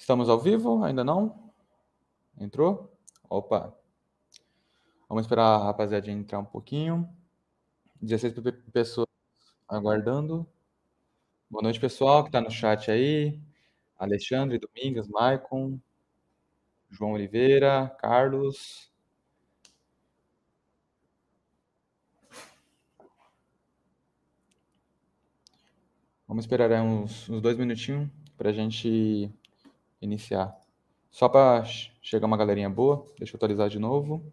Estamos ao vivo? Ainda não? Entrou? Opa! Vamos esperar a rapaziada entrar um pouquinho. 16 pessoas aguardando. Boa noite, pessoal que está no chat aí. Alexandre, Domingas, Maicon, João Oliveira, Carlos. Vamos esperar uns, uns dois minutinhos para a gente iniciar. Só para chegar uma galerinha boa, deixa eu atualizar de novo.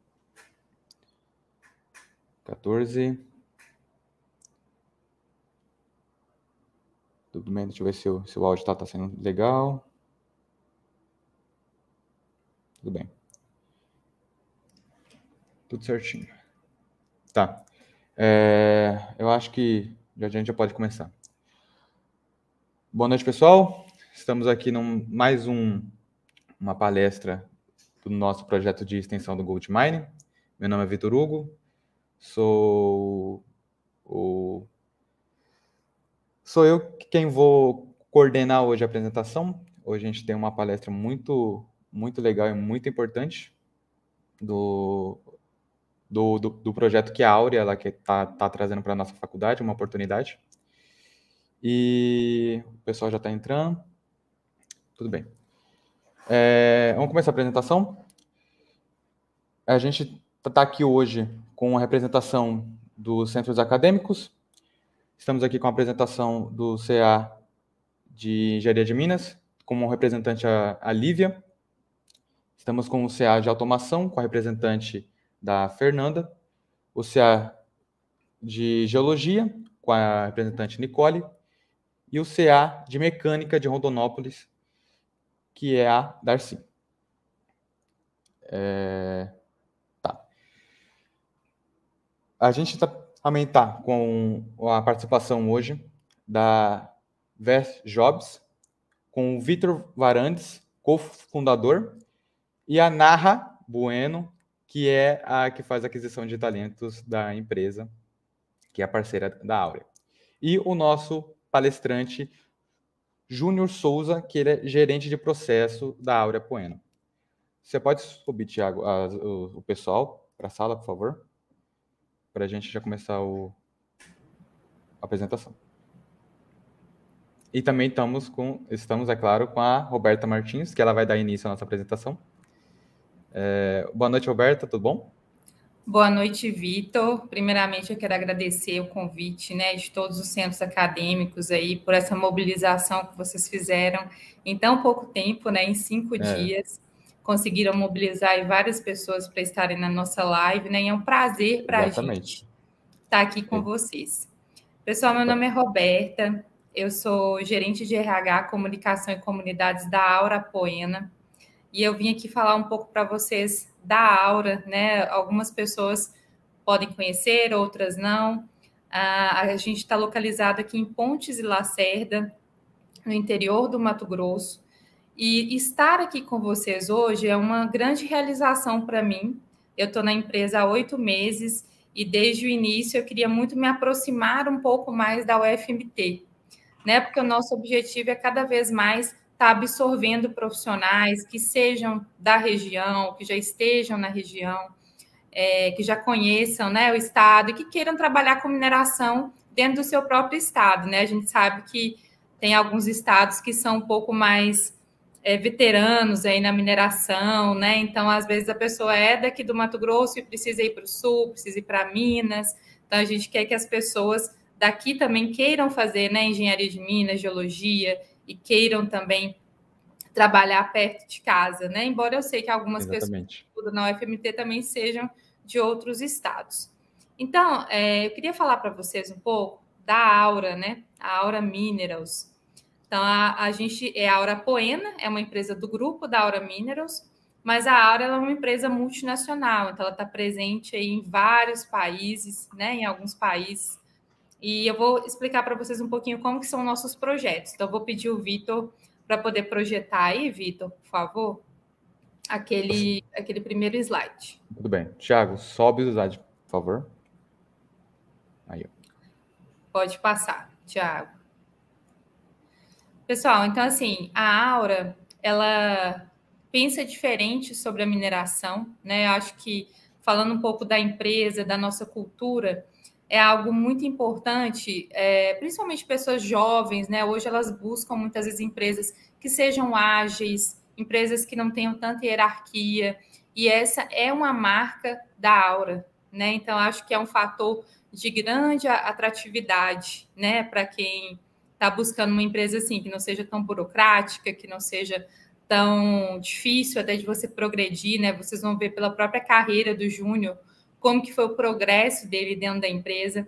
14. Tudo bem, deixa eu ver se o, se o áudio está tá sendo legal. Tudo bem. Tudo certinho. Tá. É, eu acho que já a gente já pode começar. Boa noite, pessoal. Estamos aqui num mais um, uma palestra do nosso projeto de extensão do Goldmine. Meu nome é Vitor Hugo, sou o sou eu quem vou coordenar hoje a apresentação. Hoje a gente tem uma palestra muito muito legal e muito importante do do, do, do projeto que a Áurea ela que está tá trazendo para nossa faculdade, uma oportunidade. E o pessoal já está entrando. Tudo bem. É, vamos começar a apresentação. A gente está aqui hoje com a representação dos centros acadêmicos. Estamos aqui com a apresentação do CA de Engenharia de Minas, como representante a, a Lívia. Estamos com o CA de Automação, com a representante da Fernanda. O CA de Geologia, com a representante Nicole e o CA de Mecânica de Rondonópolis, que é a Darcy. É... Tá. A gente tá, também está com a participação hoje da Vest Jobs, com o Vitor Varandes, cofundador, e a Narra Bueno, que é a que faz a aquisição de talentos da empresa, que é a parceira da Áurea. E o nosso palestrante Júnior Souza, que ele é gerente de processo da Áurea Poena. Você pode subir, Tiago, o, pessoal para a sala, por favor? Para a gente já começar o, a apresentação. E também estamos com, estamos, é claro, com a Roberta Martins, que ela vai dar início à nossa apresentação. É, boa noite, Roberta, tudo bom? Boa noite, Vitor. Primeiramente, eu quero agradecer o convite né, de todos os centros acadêmicos aí por essa mobilização que vocês fizeram em tão pouco tempo, né, em cinco é. dias. Conseguiram mobilizar várias pessoas para estarem na nossa live, né? E é um prazer para a gente estar aqui com é. vocês. Pessoal, meu nome é Roberta, eu sou gerente de RH, Comunicação e Comunidades da Aura Poena, e eu vim aqui falar um pouco para vocês da Aura, né? Algumas pessoas podem conhecer, outras não. Ah, a gente está localizado aqui em Pontes e Lacerda, no interior do Mato Grosso. E estar aqui com vocês hoje é uma grande realização para mim. Eu estou na empresa há oito meses e desde o início eu queria muito me aproximar um pouco mais da UFMT, né? Porque o nosso objetivo é cada vez mais está absorvendo profissionais que sejam da região, que já estejam na região, é, que já conheçam né, o estado e que queiram trabalhar com mineração dentro do seu próprio estado. Né? A gente sabe que tem alguns estados que são um pouco mais é, veteranos aí na mineração, né? Então, às vezes, a pessoa é daqui do Mato Grosso e precisa ir para o sul, precisa ir para Minas. Então, a gente quer que as pessoas daqui também queiram fazer né, engenharia de minas, geologia, e queiram também trabalhar perto de casa, né? Embora eu sei que algumas Exatamente. pessoas que estudam na UFMT também sejam de outros estados. Então, é, eu queria falar para vocês um pouco da Aura, né? A Aura Minerals. Então, a, a gente é a Aura Poena, é uma empresa do grupo da Aura Minerals, mas a Aura é uma empresa multinacional, então ela está presente em vários países, né? Em alguns países e eu vou explicar para vocês um pouquinho como que são nossos projetos. Então, eu vou pedir o Vitor para poder projetar aí, Vitor, por favor, aquele, aquele primeiro slide. Tudo bem. Tiago, sobe o slide, por favor. Aí. Pode passar, Tiago. Pessoal, então assim, a Aura, ela pensa diferente sobre a mineração, né? Eu acho que falando um pouco da empresa, da nossa cultura, é algo muito importante, é, principalmente pessoas jovens, né? Hoje elas buscam muitas vezes empresas que sejam ágeis, empresas que não tenham tanta hierarquia, e essa é uma marca da Aura, né? Então acho que é um fator de grande atratividade, né, para quem está buscando uma empresa assim que não seja tão burocrática, que não seja tão difícil até de você progredir, né? Vocês vão ver pela própria carreira do Júnior como que foi o progresso dele dentro da empresa.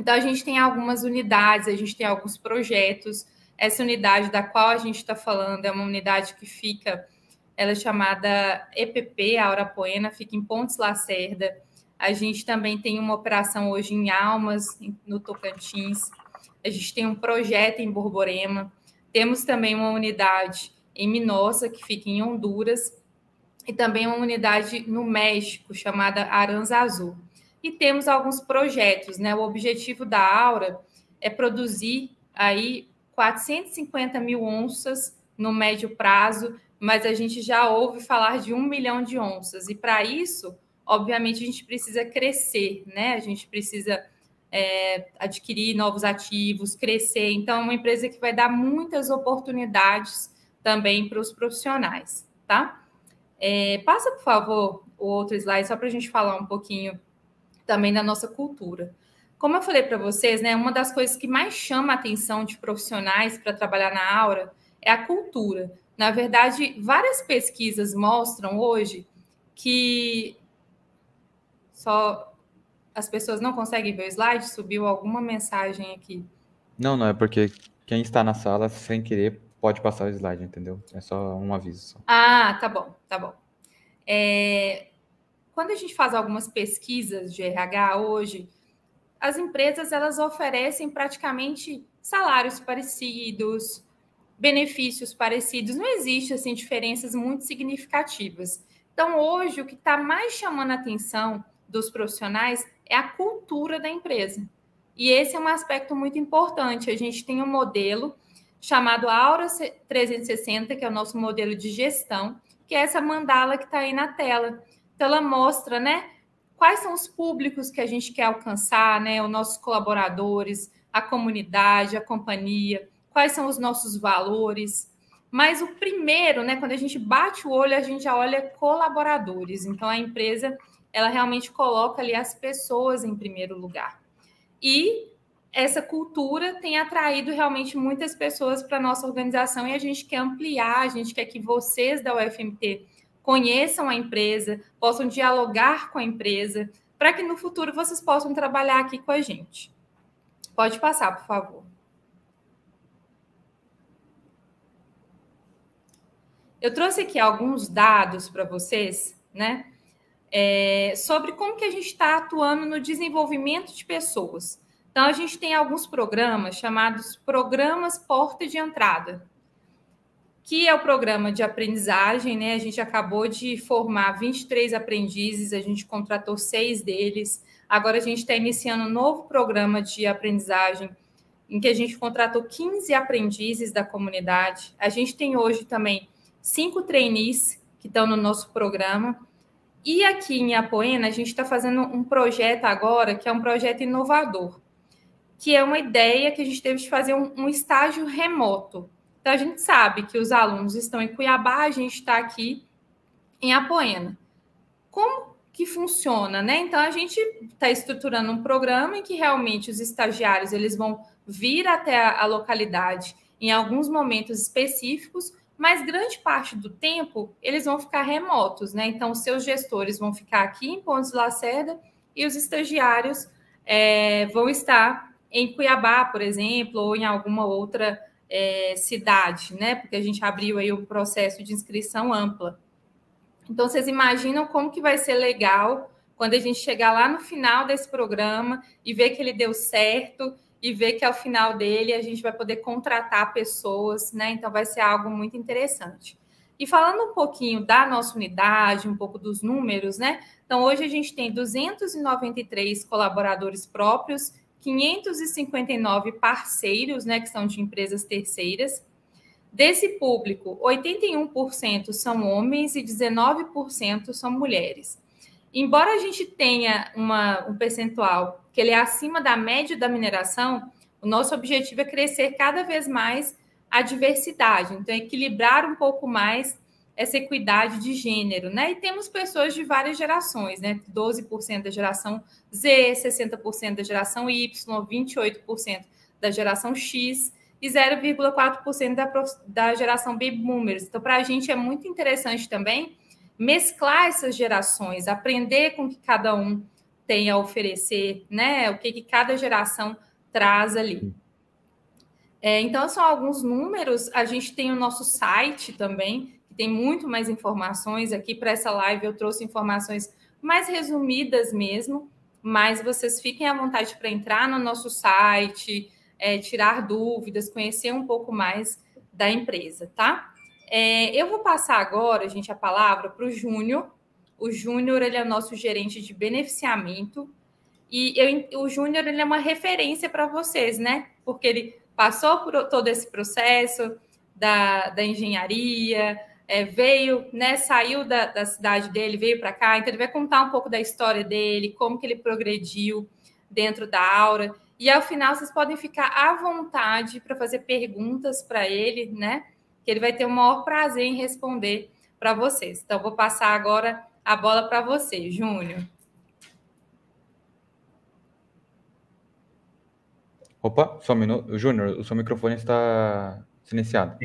Então a gente tem algumas unidades, a gente tem alguns projetos. Essa unidade da qual a gente está falando é uma unidade que fica, ela é chamada EPP, Aura Poena, fica em Pontes Lacerda. A gente também tem uma operação hoje em Almas, no Tocantins. A gente tem um projeto em Borborema. Temos também uma unidade em Minosa, que fica em Honduras, e também uma unidade no México, chamada Aranza Azul. E temos alguns projetos, né? O objetivo da Aura é produzir aí 450 mil onças no médio prazo, mas a gente já ouve falar de um milhão de onças. E para isso, obviamente, a gente precisa crescer, né? A gente precisa é, adquirir novos ativos, crescer. Então, é uma empresa que vai dar muitas oportunidades também para os profissionais, tá? É, passa, por favor, o outro slide, só para a gente falar um pouquinho também da nossa cultura. Como eu falei para vocês, né, uma das coisas que mais chama a atenção de profissionais para trabalhar na Aura é a cultura. Na verdade, várias pesquisas mostram hoje que só as pessoas não conseguem ver o slide, subiu alguma mensagem aqui. Não, não, é porque quem está na sala sem querer pode passar o slide, entendeu? É só um aviso. Só. Ah, tá bom, tá bom. É, quando a gente faz algumas pesquisas de RH hoje, as empresas elas oferecem praticamente salários parecidos, benefícios parecidos, não existe assim diferenças muito significativas. Então hoje o que está mais chamando a atenção dos profissionais é a cultura da empresa. E esse é um aspecto muito importante. A gente tem um modelo chamado Aura 360, que é o nosso modelo de gestão, que é essa mandala que está aí na tela. Então, ela mostra, né, quais são os públicos que a gente quer alcançar, né, os nossos colaboradores, a comunidade, a companhia, quais são os nossos valores. Mas o primeiro, né, quando a gente bate o olho, a gente já olha colaboradores. Então, a empresa, ela realmente coloca ali as pessoas em primeiro lugar. E essa cultura tem atraído realmente muitas pessoas para a nossa organização e a gente quer ampliar, a gente quer que vocês da UFMT conheçam a empresa, possam dialogar com a empresa, para que no futuro vocês possam trabalhar aqui com a gente. Pode passar, por favor. Eu trouxe aqui alguns dados para vocês, né? É, sobre como que a gente está atuando no desenvolvimento de pessoas. Então, a gente tem alguns programas chamados Programas Porta de Entrada, que é o programa de aprendizagem, né? A gente acabou de formar 23 aprendizes, a gente contratou seis deles. Agora a gente está iniciando um novo programa de aprendizagem, em que a gente contratou 15 aprendizes da comunidade. A gente tem hoje também cinco trainees que estão no nosso programa. E aqui em Apoena, a gente está fazendo um projeto agora, que é um projeto inovador que é uma ideia que a gente teve de fazer um, um estágio remoto. Então, a gente sabe que os alunos estão em Cuiabá, a gente está aqui em Apoena. Como que funciona, né? Então, a gente está estruturando um programa em que realmente os estagiários eles vão vir até a, a localidade em alguns momentos específicos, mas grande parte do tempo eles vão ficar remotos, né? Então, seus gestores vão ficar aqui em Pontes Lacerda e os estagiários é, vão estar em Cuiabá, por exemplo, ou em alguma outra é, cidade, né? Porque a gente abriu aí o processo de inscrição ampla. Então, vocês imaginam como que vai ser legal quando a gente chegar lá no final desse programa e ver que ele deu certo e ver que ao final dele a gente vai poder contratar pessoas, né? Então, vai ser algo muito interessante. E falando um pouquinho da nossa unidade, um pouco dos números, né? Então, hoje a gente tem 293 colaboradores próprios 559 parceiros, né, que são de empresas terceiras. Desse público, 81% são homens e 19% são mulheres. Embora a gente tenha uma, um percentual que ele é acima da média da mineração, o nosso objetivo é crescer cada vez mais a diversidade, então equilibrar um pouco mais essa equidade de gênero, né? E temos pessoas de várias gerações, né? 12% da geração Z, 60% da geração Y, 28% da geração X e 0,4% da, da geração Baby Boomers. Então, para a gente é muito interessante também mesclar essas gerações, aprender com o que cada um tem a oferecer, né? O que, que cada geração traz ali. É, então, são alguns números. A gente tem o nosso site também, tem muito mais informações. Aqui para essa live eu trouxe informações mais resumidas mesmo, mas vocês fiquem à vontade para entrar no nosso site, é, tirar dúvidas, conhecer um pouco mais da empresa, tá? É, eu vou passar agora, gente, a palavra para o Júnior. O Júnior ele é nosso gerente de beneficiamento e eu, o Júnior ele é uma referência para vocês, né? Porque ele passou por todo esse processo da, da engenharia, é, veio, né? Saiu da, da cidade dele, veio para cá. Então ele vai contar um pouco da história dele, como que ele progrediu dentro da aura. E ao final vocês podem ficar à vontade para fazer perguntas para ele, né? Que ele vai ter o maior prazer em responder para vocês. Então, vou passar agora a bola para você, Júnior. Opa, só um minuto. Júnior, o seu microfone está silenciado.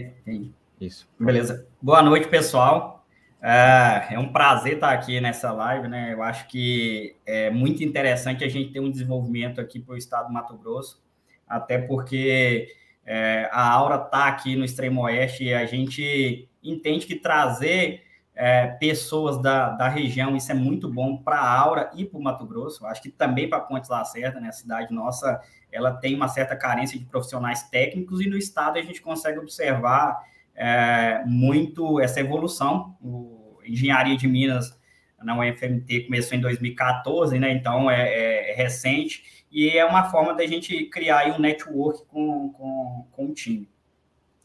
Isso. Beleza. Boa noite, pessoal. É, é um prazer estar aqui nessa live, né? Eu acho que é muito interessante a gente ter um desenvolvimento aqui para o estado do Mato Grosso, até porque é, a Aura está aqui no extremo oeste e a gente entende que trazer é, pessoas da, da região, isso é muito bom para a Aura e para o Mato Grosso. Acho que também para Pontes Lacerda, né? A cidade nossa, ela tem uma certa carência de profissionais técnicos e no estado a gente consegue observar é, muito essa evolução. O Engenharia de Minas na UFMT começou em 2014, né? Então é, é, é, recente e é uma forma da gente criar um network com, com, com o time.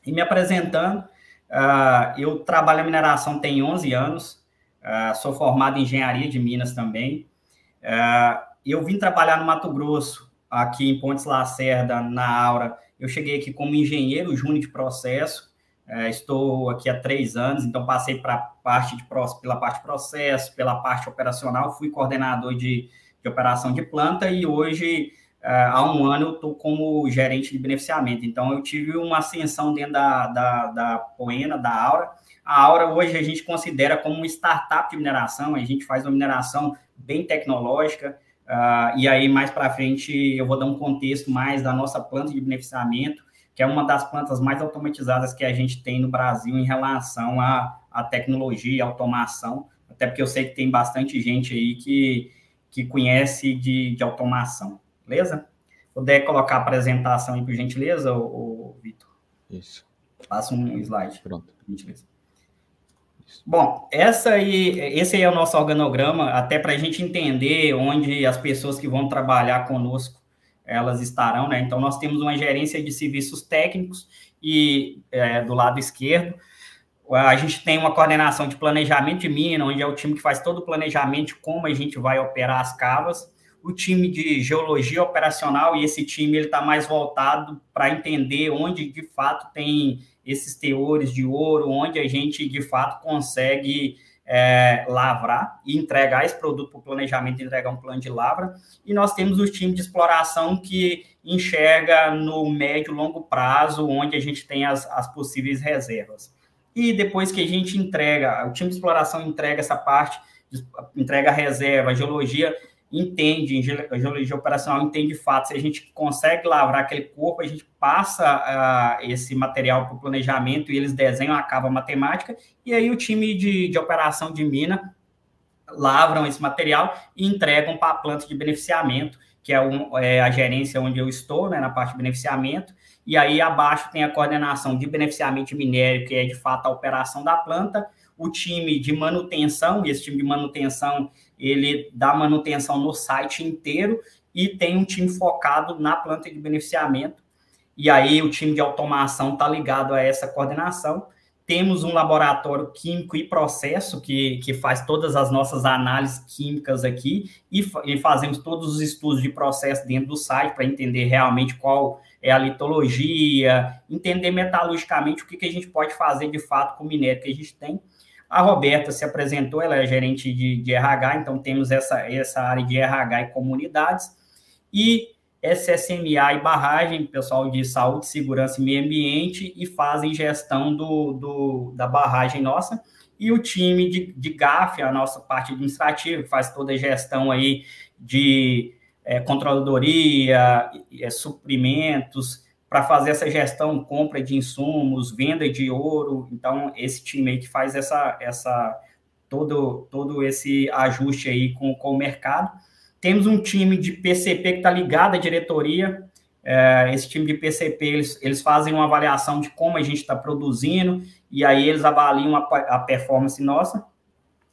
E me apresentando, uh, eu trabalho em mineração tem 11 anos, uh, sou formado em engenharia de Minas também. Uh, eu vim trabalhar no Mato Grosso, aqui em Pontes Lacerda, na Aura. Eu cheguei aqui como engenheiro júnior de processo, estou aqui há três anos, então passei para parte de, pela parte de processo, pela parte operacional, fui coordenador de, de operação de planta e hoje, é, há um ano, eu estou como gerente de beneficiamento. Então, eu tive uma ascensão dentro da, da, da Poena, da Aura. A Aura hoje a gente considera como uma startup de mineração, a gente faz uma mineração bem tecnológica, uh, e aí mais para frente eu vou dar um contexto mais da nossa planta de beneficiamento, que é uma das plantas mais automatizadas que a gente tem no Brasil em relação à, à tecnologia e automação, até porque eu sei que tem bastante gente aí que, que conhece de, de automação, beleza? Puder colocar a apresentação aí, por gentileza, o, Vitor? Isso. Passa um slide. Pronto. Por gentileza. Bom, essa aí, esse aí é o nosso organograma, até para a gente entender onde as pessoas que vão trabalhar conosco elas estarão, né? Então, nós temos uma gerência de serviços técnicos e é, do lado esquerdo, a gente tem uma coordenação de planejamento de mina, onde é o time que faz todo o planejamento de como a gente vai operar as cavas, o time de geologia operacional, e esse time ele está mais voltado para entender onde de fato tem esses teores de ouro, onde a gente de fato consegue é, lavrar e entregar esse produto para o planejamento, entregar um plano de lavra. E nós temos o time de exploração que enxerga no médio e longo prazo, onde a gente tem as, as possíveis reservas. E depois que a gente entrega, o time de exploração entrega essa parte, entrega a reserva, a geologia, entende, a geologia operacional entende de fato, se a gente consegue lavrar aquele corpo, a gente passa uh, esse material para o planejamento e eles desenham a cava matemática, e aí o time de, de operação de mina lavram esse material e entregam para a planta de beneficiamento, que é, um, é, a gerência onde eu estou, né, na parte de beneficiamento, e aí abaixo tem a coordenação de beneficiamento minério, que é de fato a operação da planta, o time de manutenção, e esse time de manutenção ele dá manutenção no site inteiro e tem um time focado na planta de beneficiamento. e aí o time de automação está ligado a essa coordenação. Temos um laboratório químico e processo que, que faz todas as nossas análises químicas aqui e, e fazemos todos os estudos de processo dentro do site para entender realmente qual é a litologia, entender metalurgicamente o que, que a gente pode fazer de fato com o minério que a gente tem. A Roberta se apresentou, ela é gerente de, de RH, então temos essa, essa área de RH e comunidades. E SSMA e barragem, pessoal de saúde, segurança e meio ambiente, e fazem gestão do, do da barragem nossa. E o time de, de GAF, a nossa parte administrativa, faz toda a gestão aí de é, controladoria, é, suprimentos, para fazer essa gestão, compra de insumos, venda de ouro. Então, esse time aí que faz essa, essa todo, todo esse ajuste aí com, com o mercado. Temos um time de PCP que está ligado à diretoria. É, esse time de PCP, eles, eles fazem uma avaliação de como a gente está produzindo, e aí eles avaliam a, a performance nossa.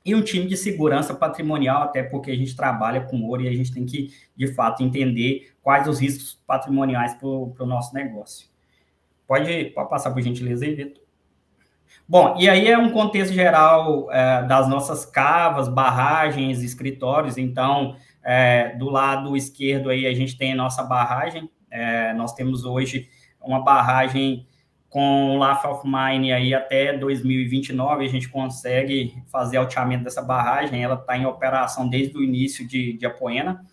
E um time de segurança patrimonial, até porque a gente trabalha com ouro e a gente tem que, de fato, entender quais os riscos patrimoniais para o nosso negócio. Pode, pode passar por gentileza aí, Vitor. Bom, e aí é um contexto geral é, das nossas cavas, barragens, escritórios. Então, é, do lado esquerdo aí a gente tem a nossa barragem. É, nós temos hoje uma barragem com o Life of Mine aí até 2029 a gente consegue fazer alteamento dessa barragem. Ela está em operação desde o início de, de Apoena.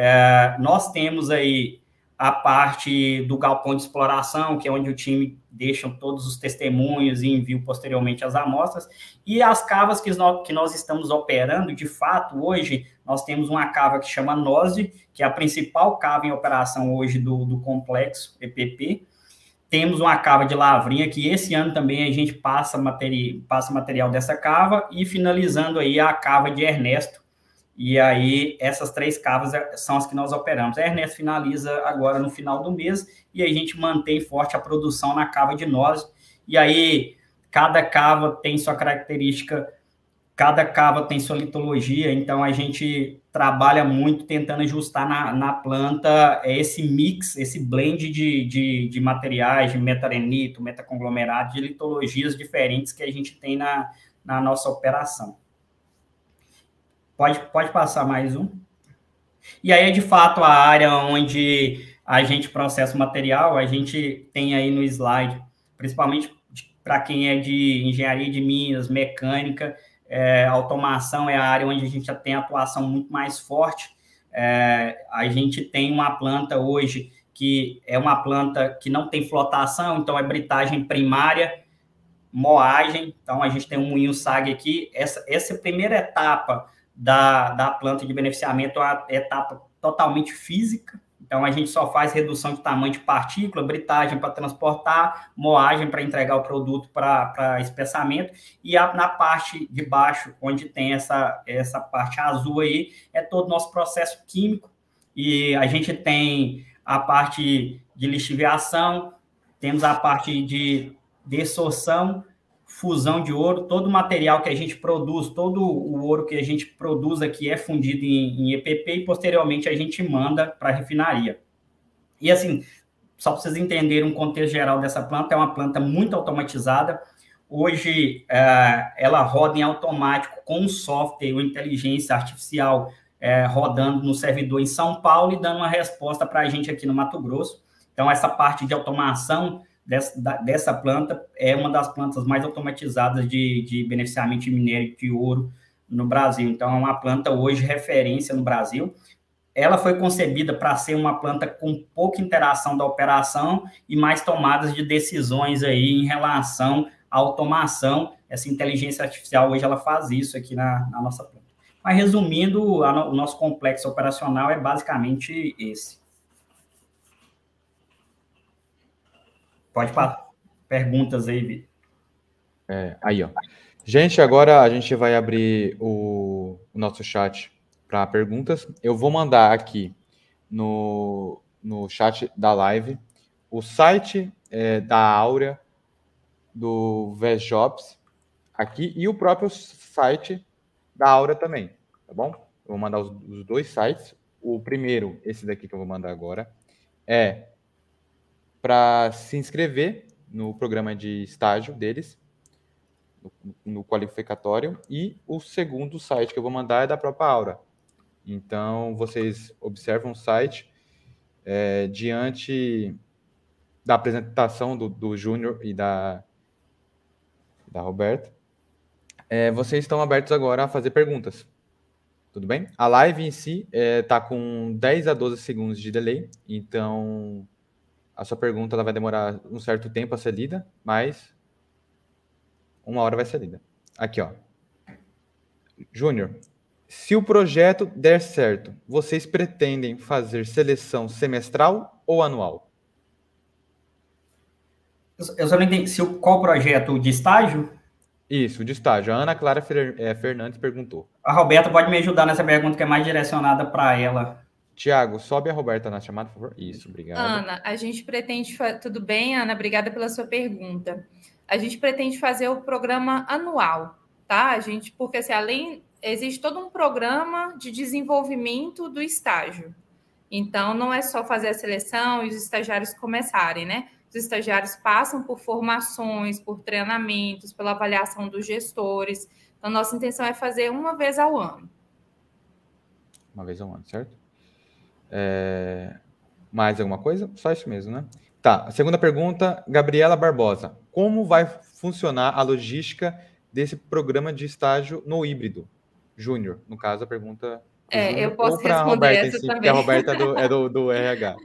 É, nós temos aí a parte do galpão de exploração, que é onde o time deixa todos os testemunhos e envia posteriormente as amostras, e as cavas que nós, que nós estamos operando, de fato, hoje, nós temos uma cava que chama NOSE, que é a principal cava em operação hoje do, do complexo EPP, temos uma cava de lavrinha que esse ano também a gente passa, materi passa material dessa cava e finalizando aí a cava de Ernesto, e aí, essas três cavas é, são as que nós operamos. A Ernesto finaliza agora no final do mês e a gente mantém forte a produção na cava de nós. E aí, cada cava tem sua característica, cada cava tem sua litologia, então a gente trabalha muito tentando ajustar na, na planta esse mix, esse blend de, de, de materiais, de metarenito, metaconglomerado, de litologias diferentes que a gente tem na, na nossa operação. Pode, pode passar mais um. E aí é de fato a área onde a gente processa o material, a gente tem aí no slide, principalmente para quem é de engenharia de minas, mecânica, é, automação é a área onde a gente já tem atuação muito mais forte. É, a gente tem uma planta hoje que é uma planta que não tem flotação, então é britagem primária, moagem, então a gente tem um moinho SAG aqui. Essa, essa primeira etapa da, da planta de beneficiamento uma etapa totalmente física. Então, a gente só faz redução de tamanho de partícula, britagem para transportar, moagem para entregar o produto para espessamento. E a, na parte de baixo, onde tem essa, essa parte azul aí, é todo o nosso processo químico. E a gente tem a parte de lixiviação, temos a parte de dessorção, fusão de ouro, todo o material que a gente produz, todo o ouro que a gente produz aqui é fundido em, em EPP e posteriormente a gente manda para a refinaria. E assim, só para vocês entenderem um contexto geral dessa planta, é uma planta muito automatizada. Hoje é, ela roda em automático com um software, uma inteligência artificial é, rodando no servidor em São Paulo e dando uma resposta para a gente aqui no Mato Grosso. Então, essa parte de automação dessa, dessa planta é uma das plantas mais automatizadas de, de beneficiamento de minério de ouro no Brasil. Então, é uma planta hoje referência no Brasil. Ela foi concebida para ser uma planta com pouca interação da operação e mais tomadas de decisões aí em relação à automação. Essa inteligência artificial hoje ela faz isso aqui na, na nossa planta. Mas resumindo, a, o nosso complexo operacional é basicamente esse. Pode passar. Perguntas aí, Vitor. É, aí, ó. Gente, agora a gente vai abrir o, o nosso chat para perguntas. Eu vou mandar aqui no, no chat da live o site é, da Áurea, do VSJobs, aqui, e o próprio site da Aura também, tá bom? Eu vou mandar os, os dois sites. O primeiro, esse daqui que eu vou mandar agora, é para se inscrever no programa de estágio deles, no, no qualificatório, e o segundo site que eu vou mandar é da própria Aura. Então, vocês observam o site é, diante da apresentação do, do Júnior e da, da Roberta. É, vocês estão abertos agora a fazer perguntas. Tudo bem? A live em si está é, tá com 10 a 12 segundos de delay, então a sua pergunta ela vai demorar um certo tempo a ser lida, mas uma hora vai ser lida. Aqui, ó. Júnior, se o projeto der certo, vocês pretendem fazer seleção semestral ou anual? Eu só não entendi. Se o, qual projeto de estágio? Isso, de estágio. A Ana Clara é, Fernandes perguntou. A Roberta pode me ajudar nessa pergunta que é mais direcionada para ela. Tiago, sobe a Roberta na chamada, por favor. Isso, obrigado. Ana, a gente pretende. Tudo bem, Ana? Obrigada pela sua pergunta. A gente pretende fazer o programa anual, tá? A gente, porque assim, além. Existe todo um programa de desenvolvimento do estágio. Então, não é só fazer a seleção e os estagiários começarem, né? Os estagiários passam por formações, por treinamentos, pela avaliação dos gestores. Então, nossa intenção é fazer uma vez ao ano. Uma vez ao ano, certo? É... Mais alguma coisa? Só isso mesmo, né? Tá, segunda pergunta, Gabriela Barbosa. Como vai funcionar a logística desse programa de estágio no híbrido? Júnior, no caso, a pergunta. É, eu posso responder Roberta essa si, também. a Roberta é do, é do, do RH.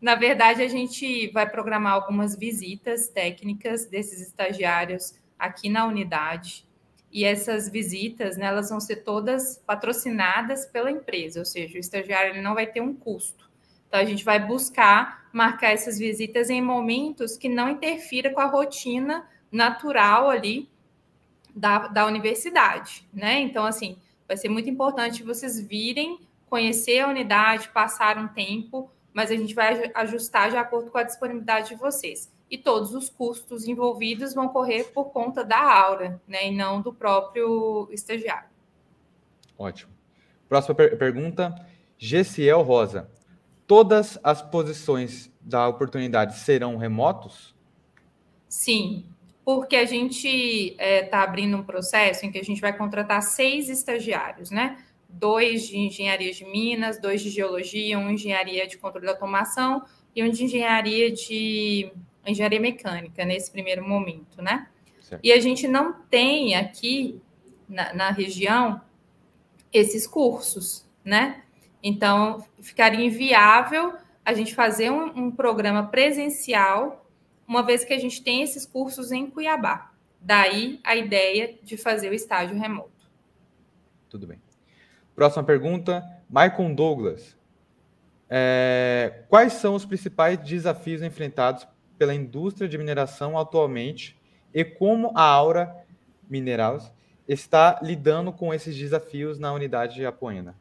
Na verdade, a gente vai programar algumas visitas técnicas desses estagiários aqui na unidade. E essas visitas, né, elas vão ser todas patrocinadas pela empresa, ou seja, o estagiário ele não vai ter um custo. Então, a gente vai buscar marcar essas visitas em momentos que não interfira com a rotina natural ali da, da universidade, né? Então, assim, vai ser muito importante vocês virem, conhecer a unidade, passar um tempo, mas a gente vai ajustar de acordo com a disponibilidade de vocês e todos os custos envolvidos vão correr por conta da aura, né, e não do próprio estagiário. Ótimo. Próxima per pergunta, GCL Rosa. Todas as posições da oportunidade serão remotos? Sim, porque a gente está é, tá abrindo um processo em que a gente vai contratar seis estagiários, né? Dois de engenharia de minas, dois de geologia, um de engenharia de controle de automação e um de engenharia de engenharia mecânica nesse primeiro momento, né? E a gente não tem aqui na, na região esses cursos, né? Então ficaria inviável a gente fazer um, um programa presencial, uma vez que a gente tem esses cursos em Cuiabá. Daí a ideia de fazer o estágio remoto. Tudo bem. Próxima pergunta, Michael Douglas. É, quais são os principais desafios enfrentados pela indústria de mineração atualmente e como a Aura Minerais está lidando com esses desafios na unidade de Apoena.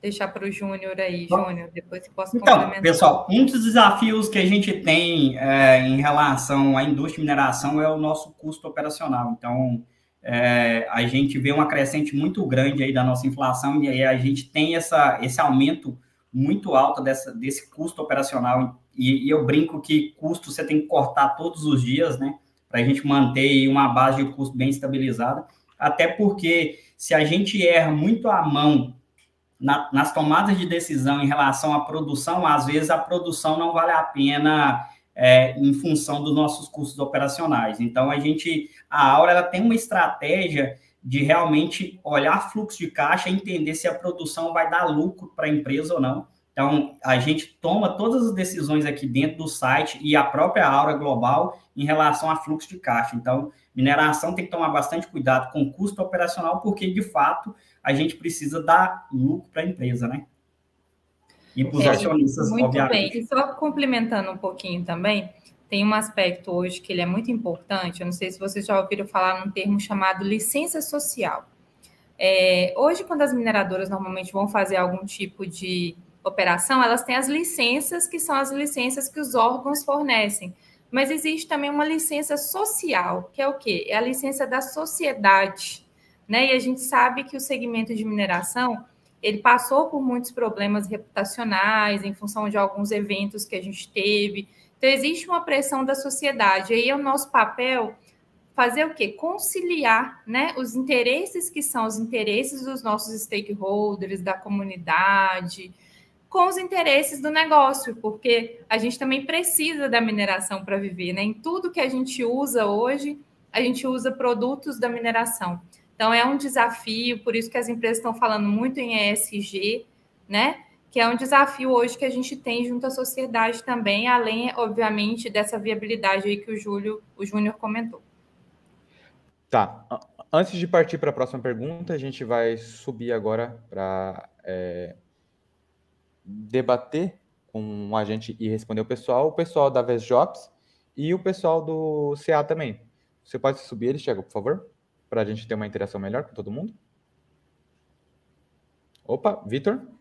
Deixar para o Júnior aí, Júnior, depois posso então, complementar. Pessoal, um dos desafios que a gente tem é, em relação à indústria de mineração é o nosso custo operacional. Então, é, a gente vê uma crescente muito grande aí da nossa inflação e aí a gente tem essa, esse aumento muito alto dessa, desse custo operacional e, e, eu brinco que custo você tem que cortar todos os dias, né? Para a gente manter uma base de custo bem estabilizada. Até porque se a gente erra muito a mão na, nas tomadas de decisão em relação à produção, às vezes a produção não vale a pena é, em função dos nossos custos operacionais. Então a gente, a Aura, ela tem uma estratégia de realmente olhar fluxo de caixa e entender se a produção vai dar lucro para a empresa ou não então, a gente toma todas as decisões aqui dentro do site e a própria Aura Global em relação a fluxo de caixa. Então, mineração tem que tomar bastante cuidado com o custo operacional, porque, de fato, a gente precisa dar lucro para a empresa, né? E para os é, acionistas, muito obviamente. bem. E só complementando um pouquinho também, tem um aspecto hoje que ele é muito importante, eu não sei se vocês já ouviram falar num termo chamado licença social. É, hoje, quando as mineradoras normalmente vão fazer algum tipo de operação, elas têm as licenças, que são as licenças que os órgãos fornecem. Mas existe também uma licença social, que é o quê? É a licença da sociedade. Né? E a gente sabe que o segmento de mineração ele passou por muitos problemas reputacionais em função de alguns eventos que a gente teve. Então, existe uma pressão da sociedade. Aí é o nosso papel fazer o quê? Conciliar né, os interesses que são os interesses dos nossos stakeholders, da comunidade, com os interesses do negócio, porque a gente também precisa da mineração para viver. Né? Em tudo que a gente usa hoje, a gente usa produtos da mineração. Então, é um desafio, por isso que as empresas estão falando muito em ESG, né? Que é um desafio hoje que a gente tem junto à sociedade também, além, obviamente, dessa viabilidade aí que o Júlio, o Júnior comentou. Tá. Antes de partir para a próxima pergunta, a gente vai subir agora para é, debater com a gente e responder o pessoal, o pessoal da Vesjobs e o pessoal do CA também. Você pode subir eles, Thiago, por favor? para a gente ter uma interação melhor com todo mundo? Opa, Vitor?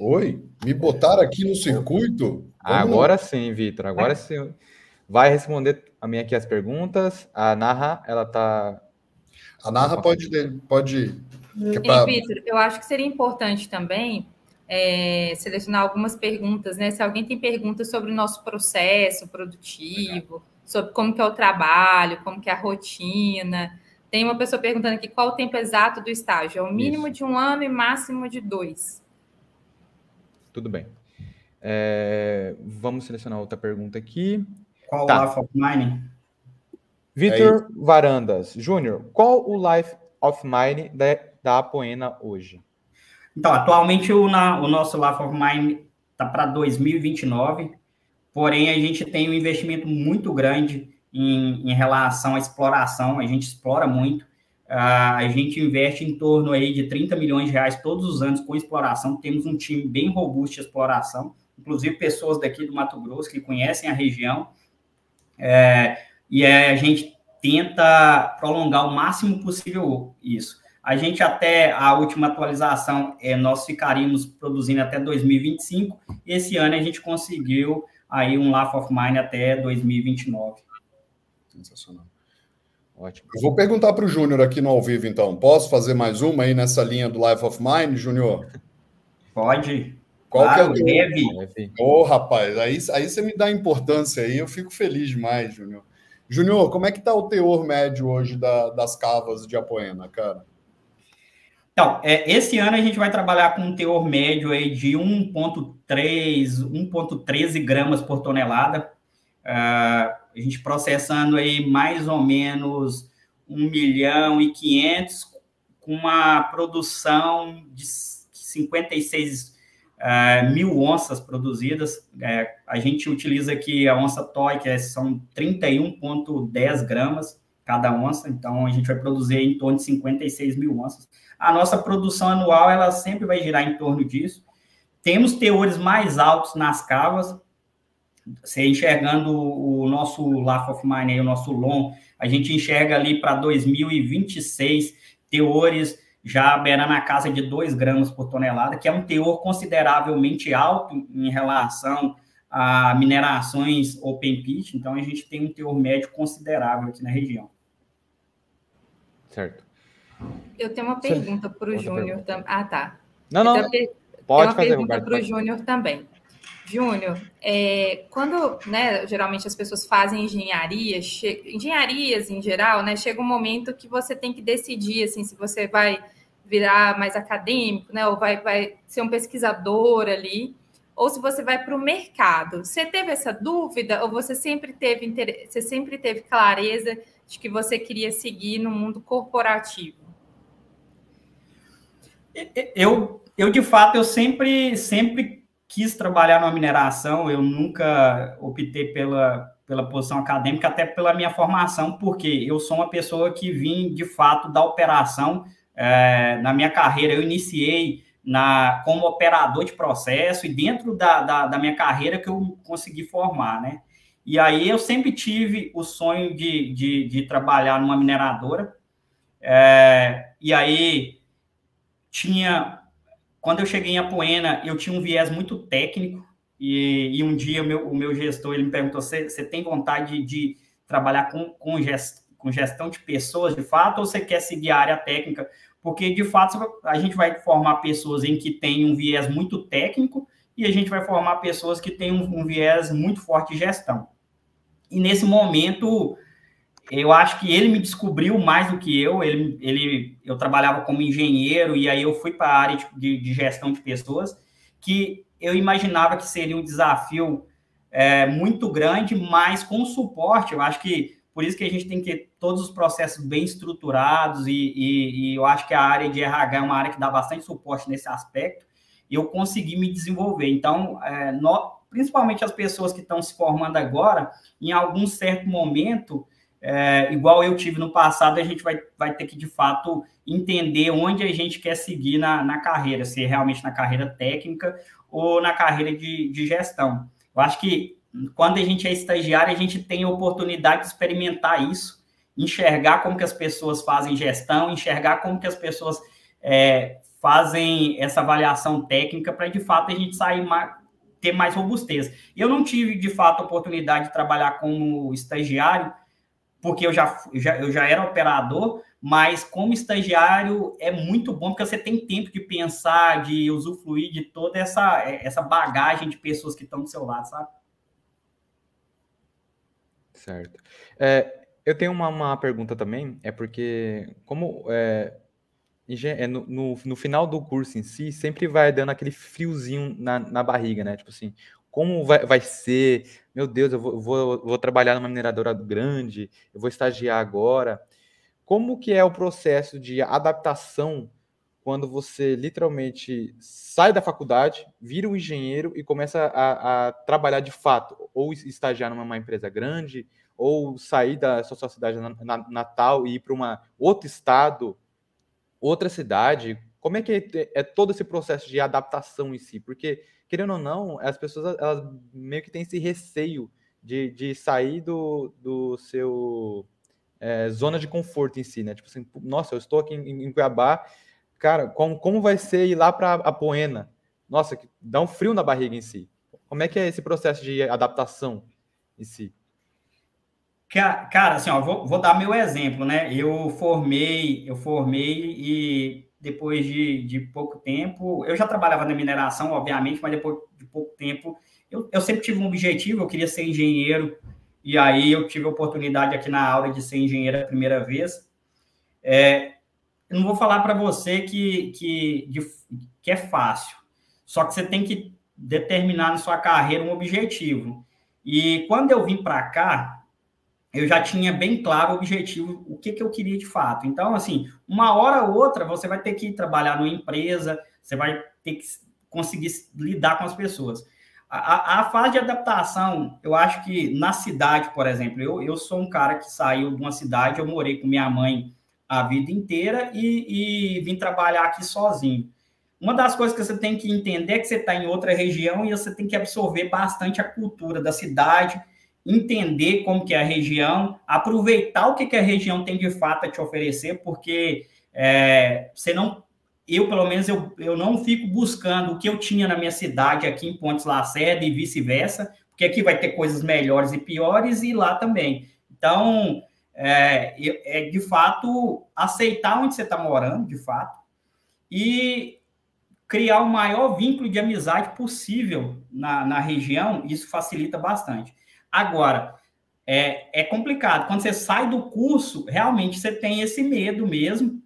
Oi, me botaram aqui no circuito? Agora sim, Vitor, agora sim. Vai responder a mim aqui as perguntas. A Narra, ela tá. A Narra pode. pode... É pra... Vitor, eu acho que seria importante também é, selecionar algumas perguntas, né? Se alguém tem perguntas sobre o nosso processo produtivo, sobre como que é o trabalho, como que é a rotina, tem uma pessoa perguntando aqui qual o tempo exato do estágio. É o mínimo Isso. de um ano e máximo de dois. Tudo bem. É, vamos selecionar outra pergunta aqui. Qual tá. o Life of Mine? Vitor é Varandas. Júnior, qual o Life of Mine da, da Apoena hoje? Então, atualmente o, na, o nosso Life of Mine está para 2029, porém a gente tem um investimento muito grande em, em relação à exploração, a gente explora muito, a gente investe em torno aí de 30 milhões de reais todos os anos com exploração, temos um time bem robusto de exploração, inclusive pessoas daqui do Mato Grosso que conhecem a região, é, e a gente tenta prolongar o máximo possível isso. A gente até a última atualização, é, nós ficaríamos produzindo até 2025. Esse ano a gente conseguiu aí um Life of Mine até 2029. Sensacional. Ótimo. Eu vou perguntar para o Júnior aqui no ao vivo, então. Posso fazer mais uma aí nessa linha do Life of Mind, Júnior? Pode. Qual claro, que é o deve. Ô, oh, rapaz, aí, aí você me dá importância aí, eu fico feliz demais, Júnior. Júnior, como é que está o teor médio hoje da, das cavas de Apoena, cara? Então, é, esse ano a gente vai trabalhar com um teor médio aí de 1,3, 1,13 gramas por tonelada. Uh, a gente processando aí mais ou menos 1 milhão e 500 com uma produção de 56 uh, eh, mil onças produzidas. É, a gente utiliza aqui a onça toy, que é, são 31,10 gramas cada onça, então a gente vai produzir em torno de 56 mil onças. A nossa produção anual, ela sempre vai girar em torno disso. Temos teores mais altos nas cavas, você enxergando o nosso Life of Mine, o nosso LON, a gente enxerga ali para 2026 teores já beira na casa de 2 gramas por tonelada, que é um teor consideravelmente alto em relação a minerações open pit, então a gente tem um teor médio considerável aqui na região. Certo. Eu tenho uma pergunta para o Júnior também. Ah, tá. Não, não. Pode fazer. Uma pergunta para o Júnior também. Júnior, é, quando né, geralmente as pessoas fazem engenharia, engenharias em geral, né, chega um momento que você tem que decidir assim, se você vai virar mais acadêmico, né, ou vai, vai ser um pesquisador ali, ou se você vai para o mercado. Você teve essa dúvida, ou você sempre teve você sempre teve clareza de que você queria seguir no mundo corporativo? Eu, eu de fato, eu sempre, sempre quis trabalhar na mineração, eu nunca optei pela, pela posição acadêmica, até pela minha formação, porque eu sou uma pessoa que vim, de fato, da operação. É, na minha carreira, eu iniciei na, como operador de processo e dentro da, da, da, minha carreira que eu consegui formar, né? E aí eu sempre tive o sonho de, de, de trabalhar numa mineradora, é, e aí tinha quando eu cheguei em Apoena, eu tinha um viés muito técnico e, e um dia o meu, o meu gestor ele me perguntou: você, tem vontade de, de trabalhar com, com, gest, com gestão de pessoas de fato ou você quer seguir a área técnica? porque de fato a gente vai formar pessoas em que tem um viés muito técnico e a gente vai formar pessoas que têm um, um viés muito forte de gestão. E nesse momento, eu acho que ele me descobriu mais do que eu. Ele, ele, eu trabalhava como engenheiro e aí eu fui para a área de, de, gestão de pessoas, que eu imaginava que seria um desafio é, muito grande, mas com suporte, eu acho que por isso que a gente tem que ter todos os processos bem estruturados e, e, e eu acho que a área de RH é uma área que dá bastante suporte nesse aspecto e eu consegui me desenvolver. Então, é, no, principalmente as pessoas que estão se formando agora, em algum certo momento, é, igual eu tive no passado, a gente vai, vai ter que, de fato, entender onde a gente quer seguir na, na carreira, se é realmente na carreira técnica ou na carreira de, de gestão. Eu acho que quando a gente é estagiário, a gente tem a oportunidade de experimentar isso, enxergar como que as pessoas fazem gestão, enxergar como que as pessoas é, fazem essa avaliação técnica para, de fato, a gente sair mais, ter mais robustez. Eu não tive, de fato, a oportunidade de trabalhar como estagiário, porque eu já, já, eu já era operador, mas como estagiário é muito bom, porque você tem tempo de pensar, de usufruir de toda essa, essa bagagem de pessoas que estão do seu lado, sabe? Certo. É, eu tenho uma, uma, pergunta também, é porque, como é, é no, no, no, final do curso em si, sempre vai dando aquele friozinho na, na barriga, né? Tipo assim, como vai, vai ser? Meu Deus, eu vou, vou, vou trabalhar numa mineradora grande, eu vou estagiar agora. Como que é o processo de adaptação quando você literalmente sai da faculdade, vira um engenheiro e começa a, a trabalhar de fato, ou estagiar numa empresa grande, ou sair da sua cidade natal e ir para uma outro estado outra cidade, como é que é, é, todo esse processo de adaptação em si? Porque, querendo ou não, as pessoas elas meio que têm esse receio de, de sair do, do seu é, zona de conforto em si, né? Tipo assim, nossa, eu estou aqui em, em Cuiabá, cara, como, como vai ser ir lá para a Poena? Nossa, dá um frio na barriga em si. Como é que é esse processo de adaptação em si? Cara, assim, ó, vou, vou, dar meu exemplo, né? Eu formei, eu formei e depois de, de pouco tempo, eu já trabalhava na mineração, obviamente, mas depois de pouco tempo, eu, eu sempre tive um objetivo, eu queria ser engenheiro, e aí eu tive a oportunidade aqui na aula de ser engenheiro a primeira vez. É, eu não vou falar para você que, que, de, que é fácil, só que você tem que determinar na sua carreira um objetivo. E quando eu vim para cá, eu já tinha bem claro o objetivo, o que, que eu queria de fato. Então, assim, uma hora ou outra, você vai ter que trabalhar numa empresa, você vai ter que conseguir lidar com as pessoas. A, a, fase de adaptação, eu acho que na cidade, por exemplo, eu, eu sou um cara que saiu de uma cidade, eu morei com minha mãe a vida inteira e, e vim trabalhar aqui sozinho. Uma das coisas que você tem que entender é que você está em outra região e você tem que absorver bastante a cultura da cidade, entender como que é a região, aproveitar o que, que a região tem de fato a te oferecer, porque é, você não, eu pelo menos eu, eu não fico buscando o que eu tinha na minha cidade aqui em Pontes Lacerda e vice-versa, porque aqui vai ter coisas melhores e piores e lá também. Então, é, é de fato aceitar onde você está morando, de fato, e criar o maior vínculo de amizade possível na, na região, isso facilita bastante. Agora, é, é complicado. Quando você sai do curso, realmente você tem esse medo mesmo.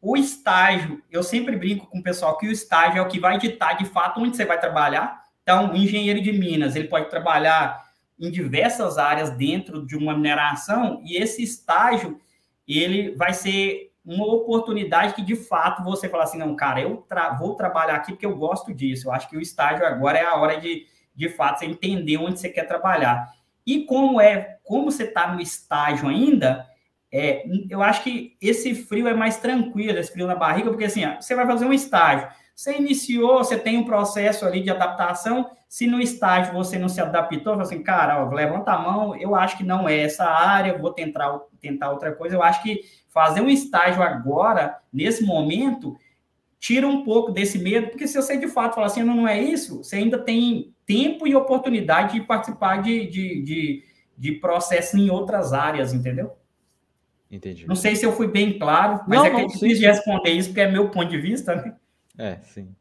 O estágio, eu sempre brinco com o pessoal que o estágio é o que vai ditar de fato onde você vai trabalhar. Então, o engenheiro de Minas, ele pode trabalhar em diversas áreas dentro de uma mineração e esse estágio, ele vai ser uma oportunidade que de fato você fala assim, não, cara, eu tra vou trabalhar aqui porque eu gosto disso. Eu acho que o estágio agora é a hora de, de fato, você entender onde você quer trabalhar. E como é, como você está no estágio ainda, é, eu acho que esse frio é mais tranquilo, esse frio na barriga, porque assim, ó, você vai fazer um estágio. Você iniciou, você tem um processo ali de adaptação. Se no estágio você não se adaptou, assim, cara, ó, levanta a mão, eu acho que não é essa área, vou tentar, tentar outra coisa. Eu acho que fazer um estágio agora, nesse momento, tira um pouco desse medo, porque se você de fato falar assim, não, não é isso, você ainda tem tempo e oportunidade de participar de, de, de, de processos em outras áreas, entendeu? Entendi. Não sei se eu fui bem claro, mas não, é que não, é difícil de responder isso, porque é meu ponto de vista, né? É, sim.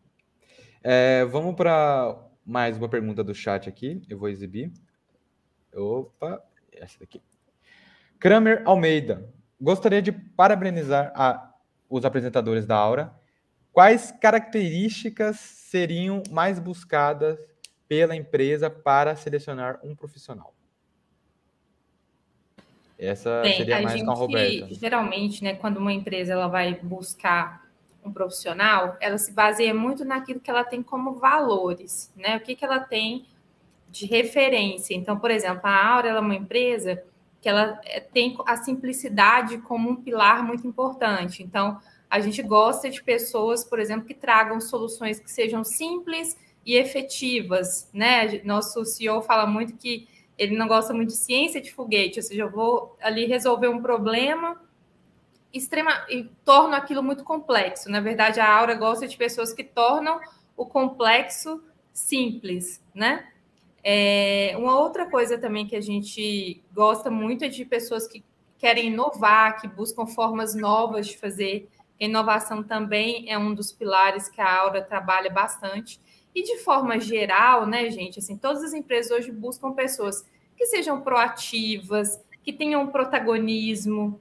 É, vamos para mais uma pergunta do chat aqui. Eu vou exibir. Opa, essa daqui. Kramer Almeida. Gostaria de parabenizar a, os apresentadores da Aura. Quais características seriam mais buscadas pela empresa para selecionar um profissional? Essa Bem, seria mais gente, com a Roberta. Geralmente, né, quando uma empresa ela vai buscar um profissional, ela se baseia muito naquilo que ela tem como valores, né? O que, que ela tem de referência. Então, por exemplo, a Aura é uma empresa que ela eh, tem a simplicidade como um pilar muito importante. Então, a gente gosta de pessoas, por exemplo, que tragam soluções que sejam simples e efetivas, né? Nosso CEO fala muito que ele não gosta muito de ciência de foguete, ou seja, eu vou ali resolver um problema extrema e torno aquilo muito complexo. Na verdade, a Aura gosta de pessoas que tornam o complexo simples, né? É, uma outra coisa também que a gente gosta muito é de pessoas que querem inovar, que buscam formas novas de fazer. Inovação também é um dos pilares que a Aura trabalha bastante. E de forma geral, né, gente, assim, todas as empresas hoje buscam pessoas que sejam proativas, que tenham protagonismo,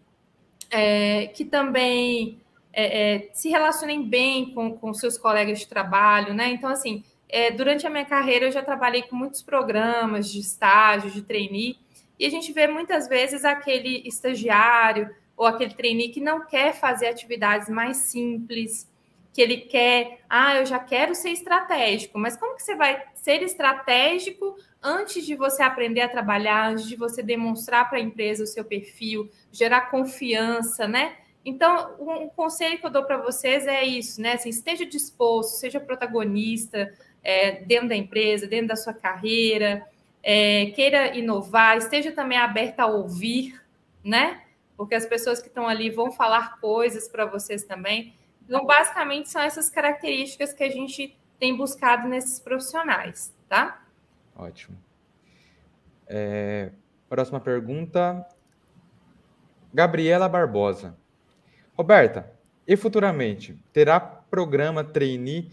é, que também é, é, se relacionem bem com, com seus colegas de trabalho, né? Então, assim, é, durante a minha carreira eu já trabalhei com muitos programas de estágio, de trainee, e a gente vê muitas vezes aquele estagiário ou aquele trainee que não quer fazer atividades mais simples, que ele quer, ah, eu já quero ser estratégico, mas como que você vai ser estratégico antes de você aprender a trabalhar, antes de você demonstrar para a empresa o seu perfil, gerar confiança, né? Então, um conselho que eu dou para vocês é isso, né? Assim, esteja disposto, seja protagonista é, dentro da empresa, dentro da sua carreira, é, queira inovar, esteja também aberta a ouvir, né? Porque as pessoas que estão ali vão falar coisas para vocês também. Então, basicamente, são essas características que a gente tem buscado nesses profissionais, tá? Ótimo. É, próxima pergunta. Gabriela Barbosa. Roberta, e futuramente terá programa trainee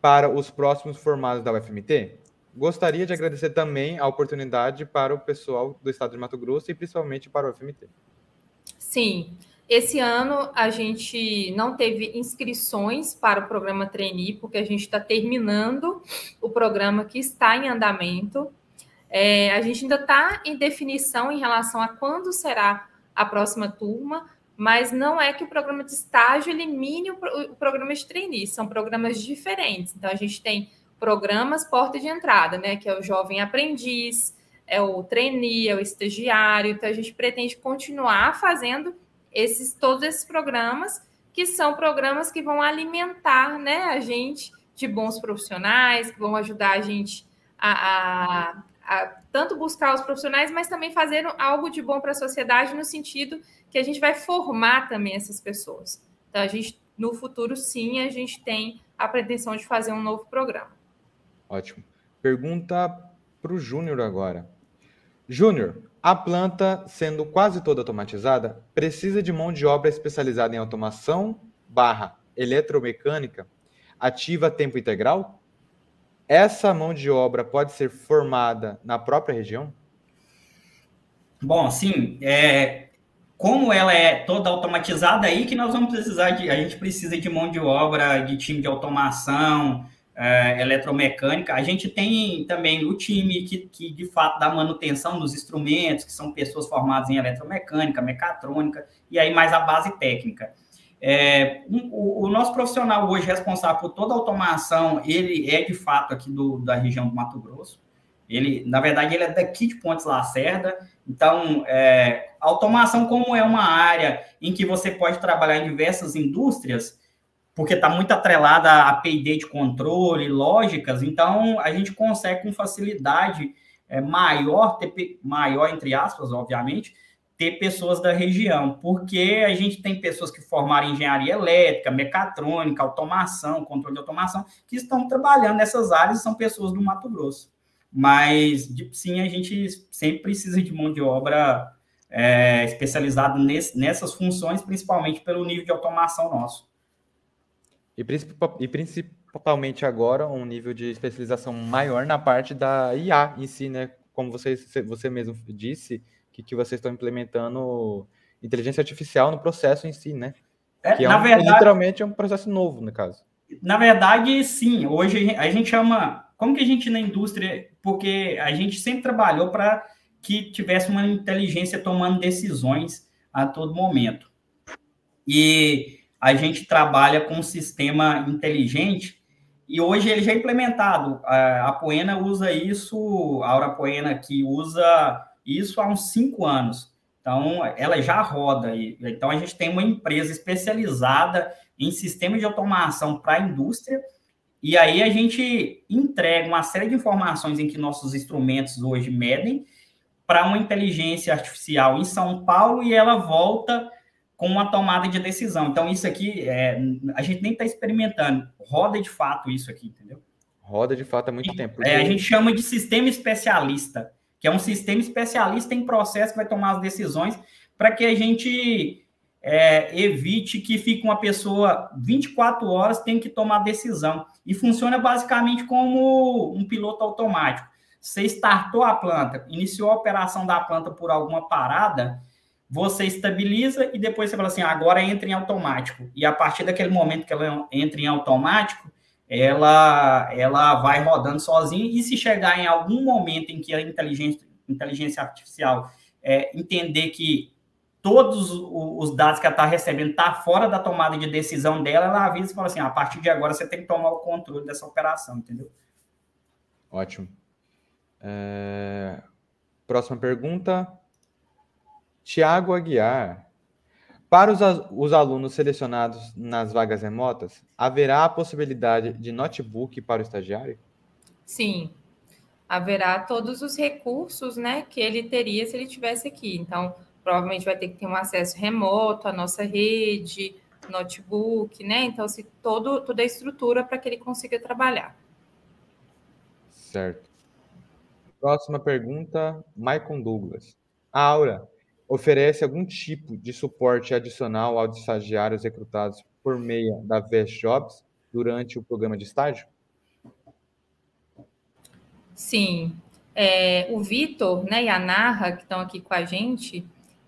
para os próximos formados da UFMT? Gostaria de agradecer também a oportunidade para o pessoal do estado de Mato Grosso e principalmente para o UFMT. Sim, esse ano a gente não teve inscrições para o programa Trainee, porque a gente está terminando o programa que está em andamento. É, a gente ainda está em definição em relação a quando será a próxima turma, mas não é que o programa de estágio elimine o, o programa de trainee, são programas diferentes. Então, a gente tem programas porta de entrada, né? Que é o jovem aprendiz, é o trainee, é o estagiário. Então, a gente pretende continuar fazendo esses todos esses programas que são programas que vão alimentar né, a gente de bons profissionais, que vão ajudar a gente a, a, a tanto buscar os profissionais, mas também fazer algo de bom para a sociedade no sentido que a gente vai formar também essas pessoas. Então, a gente, no futuro, sim, a gente tem a pretensão de fazer um novo programa. Ótimo. Pergunta para o Júnior agora. Júnior, a planta, sendo quase toda automatizada, precisa de mão de obra especializada em automação barra eletromecânica ativa a tempo integral? Essa mão de obra pode ser formada na própria região? Bom, sim. É, como ela é toda automatizada, aí que nós vamos precisar de. A gente precisa de mão de obra, de time de automação, é, eletromecânica. A gente tem também o time que, que, de fato, dá manutenção dos instrumentos, que são pessoas formadas em eletromecânica, mecatrônica, e aí mais a base técnica. É, um, o, o, nosso profissional hoje responsável por toda a automação, ele é de fato aqui do, da região do Mato Grosso. Ele, na verdade, ele é daqui de Pontes Lacerda. Então, é, automação, como é uma área em que você pode trabalhar em diversas indústrias, porque está muito atrelada a P&D de controle, lógicas, então a gente consegue com facilidade é, maior, ter, maior entre aspas, obviamente, ter pessoas da região, porque a gente tem pessoas que formaram engenharia elétrica, mecatrônica, automação, controle de automação, que estão trabalhando nessas áreas, são pessoas do Mato Grosso. Mas, sim, a gente sempre precisa de mão de obra é, especializado nesse, nessas funções, principalmente pelo nível de automação nosso. E, e principalmente agora um nível de especialização maior na parte da IA em si, né? Como você, você mesmo disse, que, que vocês estão implementando inteligência artificial no processo em si, né? É, que é um, verdade, literalmente é um processo novo, no caso. Na verdade, sim. Hoje a gente chama. Como que a gente na indústria. Porque a gente sempre trabalhou para que tivesse uma inteligência tomando decisões a todo momento. E a gente trabalha com um sistema inteligente e hoje ele já é implementado. A Poena usa isso, a Aura Poena que usa isso há uns cinco anos. Então, ela já roda. Então, a gente tem uma empresa especializada em sistemas de automação para a indústria. E aí a gente entrega uma série de informações em que nossos instrumentos hoje medem para uma inteligência artificial em São Paulo e ela volta com uma tomada de decisão. Então, isso aqui, é, a gente nem está experimentando, roda de fato isso aqui, entendeu? Roda de fato há muito tempo. Porque... É, a gente chama de sistema especialista, que é um sistema especialista em processo que vai tomar as decisões para que a gente é, evite que fique uma pessoa 24 horas tem que tomar decisão. E funciona basicamente como um piloto automático. Você startou a planta, iniciou a operação da planta por alguma parada, você estabiliza e depois você fala assim, agora entra em automático. E a partir daquele momento que ela entra em automático, ela, ela vai rodando sozinha e se chegar em algum momento em que a inteligência, inteligência artificial é, entender que todos os dados que ela está recebendo está fora da tomada de decisão dela, ela avisa e fala assim, a partir de agora você tem que tomar o controle dessa operação, entendeu? Ótimo. É... Próxima pergunta. Tiago Aguiar. Para os, os, alunos selecionados nas vagas remotas, haverá a possibilidade de notebook para o estagiário? Sim, haverá todos os recursos né, que ele teria se ele estivesse aqui. Então, provavelmente vai ter que ter um acesso remoto à nossa rede, notebook, né? Então, se todo, toda a estrutura para que ele consiga trabalhar. Certo. Próxima pergunta, Maicon Douglas. Aura oferece algum tipo de suporte adicional aos estagiários recrutados por meio da Vest Jobs durante o programa de estágio? Sim. É, o Vitor né, e a Narra, que estão aqui com a gente,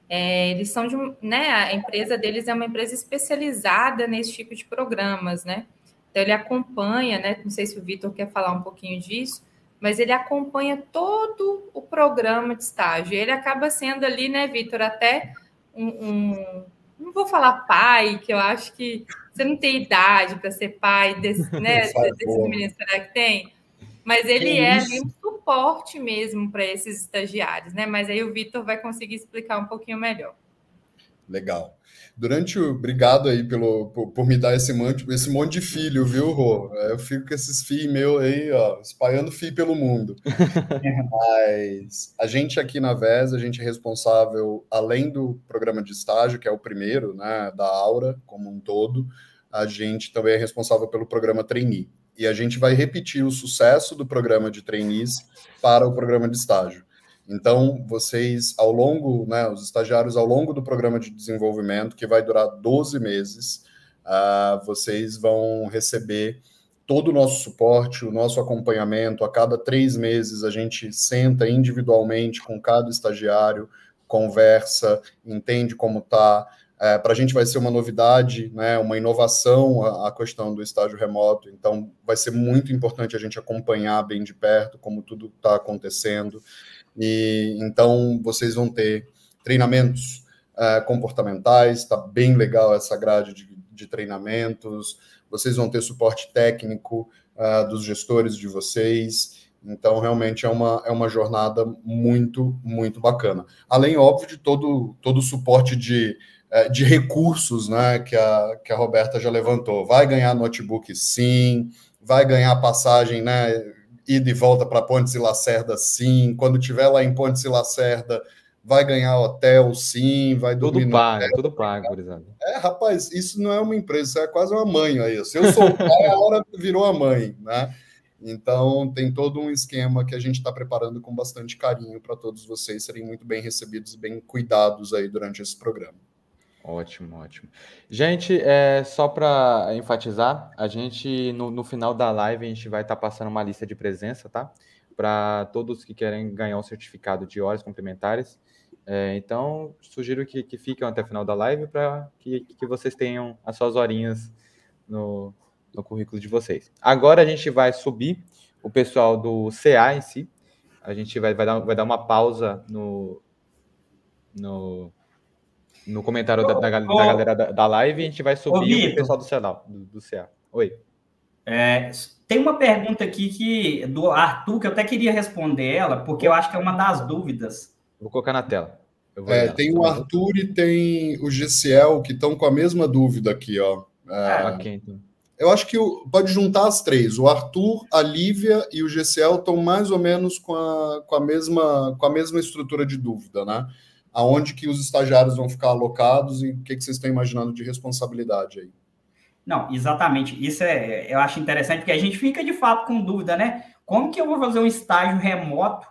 é, eles são de né, a empresa deles é uma empresa especializada nesse tipo de programas, né? Então ele acompanha, né? Não sei se o Vitor quer falar um pouquinho disso, mas ele acompanha todo o programa de estágio. Ele acaba sendo ali, né, Vitor, até um, um, Não vou falar pai, que eu acho que você não tem idade para ser pai desse, né, desses meninos, será que tem? Mas ele é um suporte mesmo para esses estagiários, né? Mas aí o Vitor vai conseguir explicar um pouquinho melhor. Legal. Durante o. Obrigado aí pelo, por, por, me dar esse monte, esse monte de filho, viu, Rô? É, eu fico com esses filhos meus aí, ó, espalhando fio pelo mundo. Mas a gente aqui na VES, a gente é responsável, além do programa de estágio, que é o primeiro, né, da Aura como um todo, a gente também é responsável pelo programa Trainee. E a gente vai repetir o sucesso do programa de trainees para o programa de estágio. Então, vocês, ao longo, né, os estagiários, ao longo do programa de desenvolvimento, que vai durar 12 meses, uh, vocês vão receber todo o nosso suporte, o nosso acompanhamento. A cada três meses, a gente senta individualmente com cada estagiário, conversa, entende como está. É, Para a gente vai ser uma novidade, né, uma inovação a, a, questão do estágio remoto, então vai ser muito importante a gente acompanhar bem de perto como tudo está acontecendo. E então vocês vão ter treinamentos uh, comportamentais, está bem legal essa grade de, de, treinamentos. Vocês vão ter suporte técnico uh, dos gestores de vocês. Então, realmente é uma, é uma jornada muito, muito bacana. Além, óbvio, de todo, todo o suporte de, eh, de recursos né, que, a, que a Roberta já levantou. Vai ganhar notebook, sim. Vai ganhar passagem, né? Ida e volta para Pontes e Lacerda, sim. Quando tiver lá em Pontes e Lacerda, vai ganhar hotel, sim. Vai dormir tudo pago, hotel. tudo pago, gurizada. É, rapaz, isso não é uma empresa, isso é quase uma mãe aí. Se eu sou pai, a hora virou a mãe, né? Então, tem todo um esquema que a gente está preparando com bastante carinho para todos vocês serem muito bem recebidos e bem cuidados aí durante esse programa. Ótimo, ótimo. Gente, é, só para enfatizar, a gente, no, no, final da live, a gente vai estar tá passando uma lista de presença, tá? Para todos que querem ganhar um certificado de horas complementares. É, então, sugiro que, que fiquem até o final da live para que, que vocês tenham as suas horinhas no, no currículo de vocês. Agora a gente vai subir o pessoal do CA em si. A gente vai, vai, dar, vai dar uma pausa no, no, no comentário da, da, da galera da, da, live e a gente vai subir Ô, o pessoal do CA. Do, do CA. Oi. É, tem uma pergunta aqui que do Arthur, que eu até queria responder ela, porque eu acho que é uma das dúvidas. Vou colocar na tela. É, tem o Arthur e tem o GCL que estão com a mesma dúvida aqui, ó. É, okay, então. Eu acho que o, pode juntar as três. O Arthur, a Lívia e o GCL estão mais ou menos com a, com a, mesma, com a mesma estrutura de dúvida, né? Aonde que os estagiários vão ficar alocados e o que, que vocês estão imaginando de responsabilidade aí? Não, exatamente. Isso é, eu acho interessante, porque a gente fica de fato com dúvida, né? Como que eu vou fazer um estágio remoto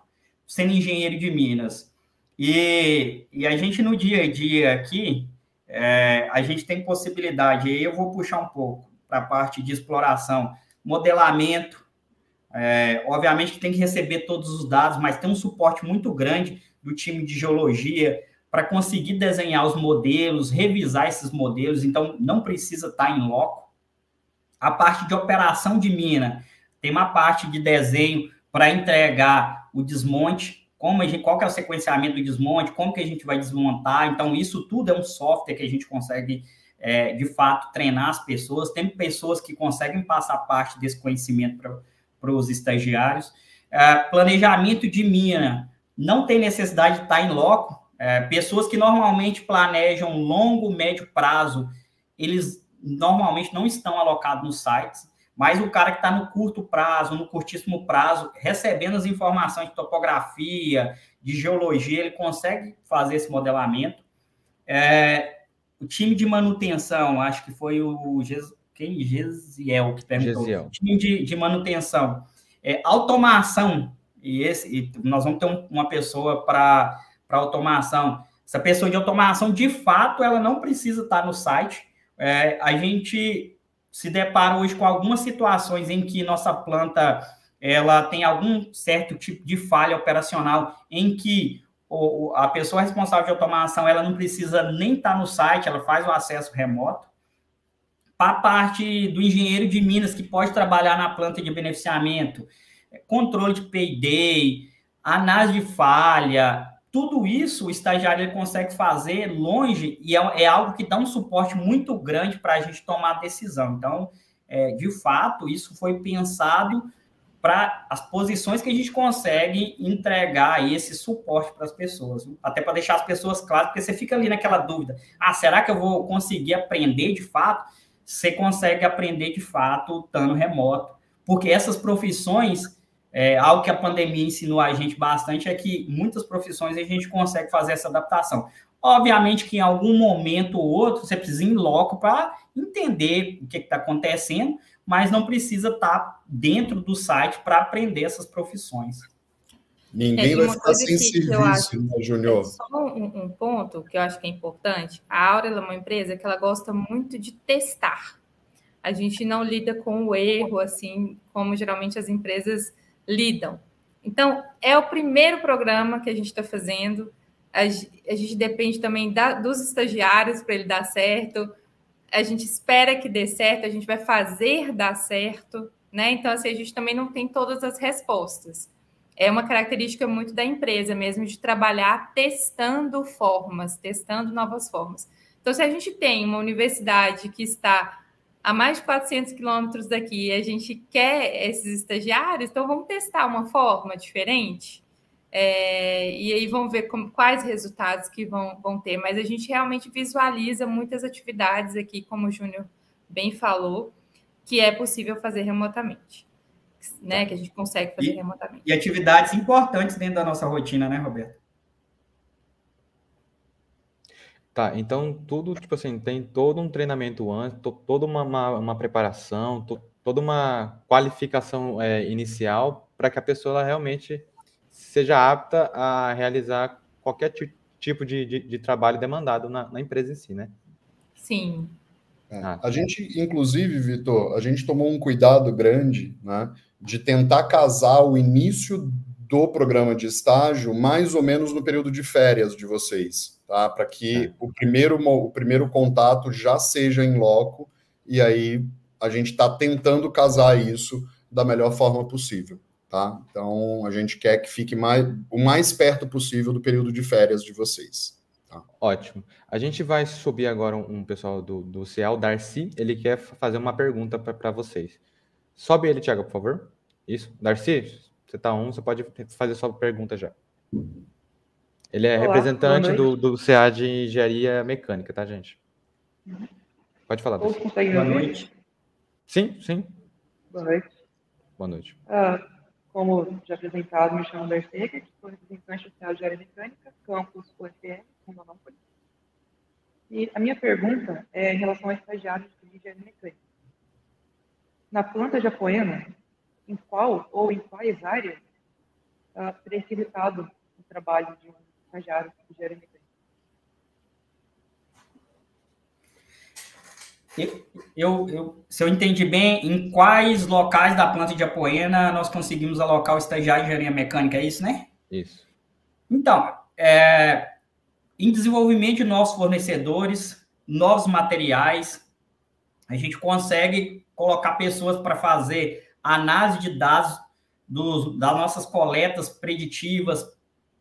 sendo engenheiro de Minas? E, e a gente no dia a dia aqui, é, a gente tem possibilidade, aí eu vou puxar um pouco para a parte de exploração, modelamento, é, obviamente que tem que receber todos os dados, mas tem um suporte muito grande do time de geologia para conseguir desenhar os modelos, revisar esses modelos, então não precisa estar tá em loco. A parte de operação de mina, tem uma parte de desenho para entregar o desmonte, como gente, qual que é o sequenciamento do desmonte, como que a gente vai desmontar. Então, isso tudo é um software que a gente consegue, é, de fato, treinar as pessoas. Tem pessoas que conseguem passar parte desse conhecimento para os estagiários. É, planejamento de mina, não tem necessidade de estar em loco. É, pessoas que normalmente planejam longo, médio prazo, eles normalmente não estão alocados nos sites. Mas o cara que está no curto prazo, no curtíssimo prazo, recebendo as informações de topografia, de geologia, ele consegue fazer esse modelamento. É, o time de manutenção, acho que foi o Ges, quem? Gesiel que perguntou. Gesiel. O time de, de manutenção. É, automação, e, esse, e nós vamos ter um, uma pessoa para automação. Essa pessoa de automação, de fato, ela não precisa estar no site. É, a gente se depara hoje com algumas situações em que nossa planta ela tem algum certo tipo de falha operacional em que o, a pessoa responsável de automação ela não precisa nem estar no site, ela faz o acesso remoto. Para a parte do engenheiro de Minas, que pode trabalhar na planta de beneficiamento, controle de payday, análise de falha, tudo isso o estagiário ele consegue fazer longe e é, é algo que dá um suporte muito grande para a gente tomar a decisão. Então, é, de fato, isso foi pensado para as posições que a gente consegue entregar esse suporte para as pessoas, até para deixar as pessoas claras, porque você fica ali naquela dúvida: ah, será que eu vou conseguir aprender de fato? Você consegue aprender de fato estando remoto, porque essas profissões é, algo que a pandemia ensinou a gente bastante é que muitas profissões a gente consegue fazer essa adaptação. Obviamente que em algum momento ou outro você precisa ir em loco para entender o que está acontecendo, mas não precisa estar tá dentro do site para aprender essas profissões. Ninguém é, vai ficar sem serviço, acho, né, Júnior? Só um, um, ponto que eu acho que é importante. A Aura é uma empresa que ela gosta muito de testar. A gente não lida com o erro, assim, como geralmente as empresas lidam. Então, é o primeiro programa que a gente está fazendo. A, gente depende também da, dos estagiários para ele dar certo. A gente espera que dê certo, a gente vai fazer dar certo, né? Então, assim, a gente também não tem todas as respostas. É uma característica muito da empresa mesmo de trabalhar testando formas, testando novas formas. Então, se a gente tem uma universidade que está a mais de 400 quilômetros daqui e a gente quer esses estagiários, então vamos testar uma forma diferente. É, e aí vamos ver como, quais resultados que vão, vão ter. Mas a gente realmente visualiza muitas atividades aqui, como o Júnior bem falou, que é possível fazer remotamente. Né, que a gente consegue fazer e, remotamente. E atividades importantes dentro da nossa rotina, né, Roberto? Tá, então tudo, tipo assim, tem todo um treinamento antes, to- toda uma, uma, uma preparação, to- toda uma qualificação é, inicial para que a pessoa realmente seja apta a realizar qualquer tipo de, de, de trabalho demandado na, na, empresa em si, né? Sim. É. Ah, a gente, inclusive, Vitor, a gente tomou um cuidado grande, né, de tentar casar o início do programa de estágio mais ou menos no período de férias de vocês, tá? Para que é. o primeiro, o primeiro contato já seja em loco e aí a gente está tentando casar isso da melhor forma possível, tá? Então a gente quer que fique mais, o mais perto possível do período de férias de vocês. Tá? Ótimo. A gente vai subir agora um, um pessoal do, do CEL, Darcy, ele quer fazer uma pergunta para vocês. Sobe ele, Tiago, por favor. Isso. Darcy, você está um, você pode fazer sua pergunta já. Ele é Olá, representante do, do CA de Engenharia Mecânica, tá, gente? Pode falar. Todos conseguem Boa noite. Sim, sim. Boa noite. Boa noite. Ah, como já apresentado, me chamo Darceca, sou representante do CA de Engenharia Mecânica, campus UFR, Rondonópolis. E a minha pergunta é em relação ao estagiário de engenharia mecânica. Na planta de Apoena, em qual ou em quais áreas uh, teria facilitado o trabalho de um estagiário de engenharia mecânica? Eu, eu, se eu entendi bem, em quais locais da planta de Apoena nós conseguimos alocar o estagiário de engenharia mecânica, é isso, né? Isso. Então, é, em desenvolvimento de novos fornecedores, novos materiais, a gente consegue colocar pessoas para fazer análise de dados dos, das nossas coletas preditivas,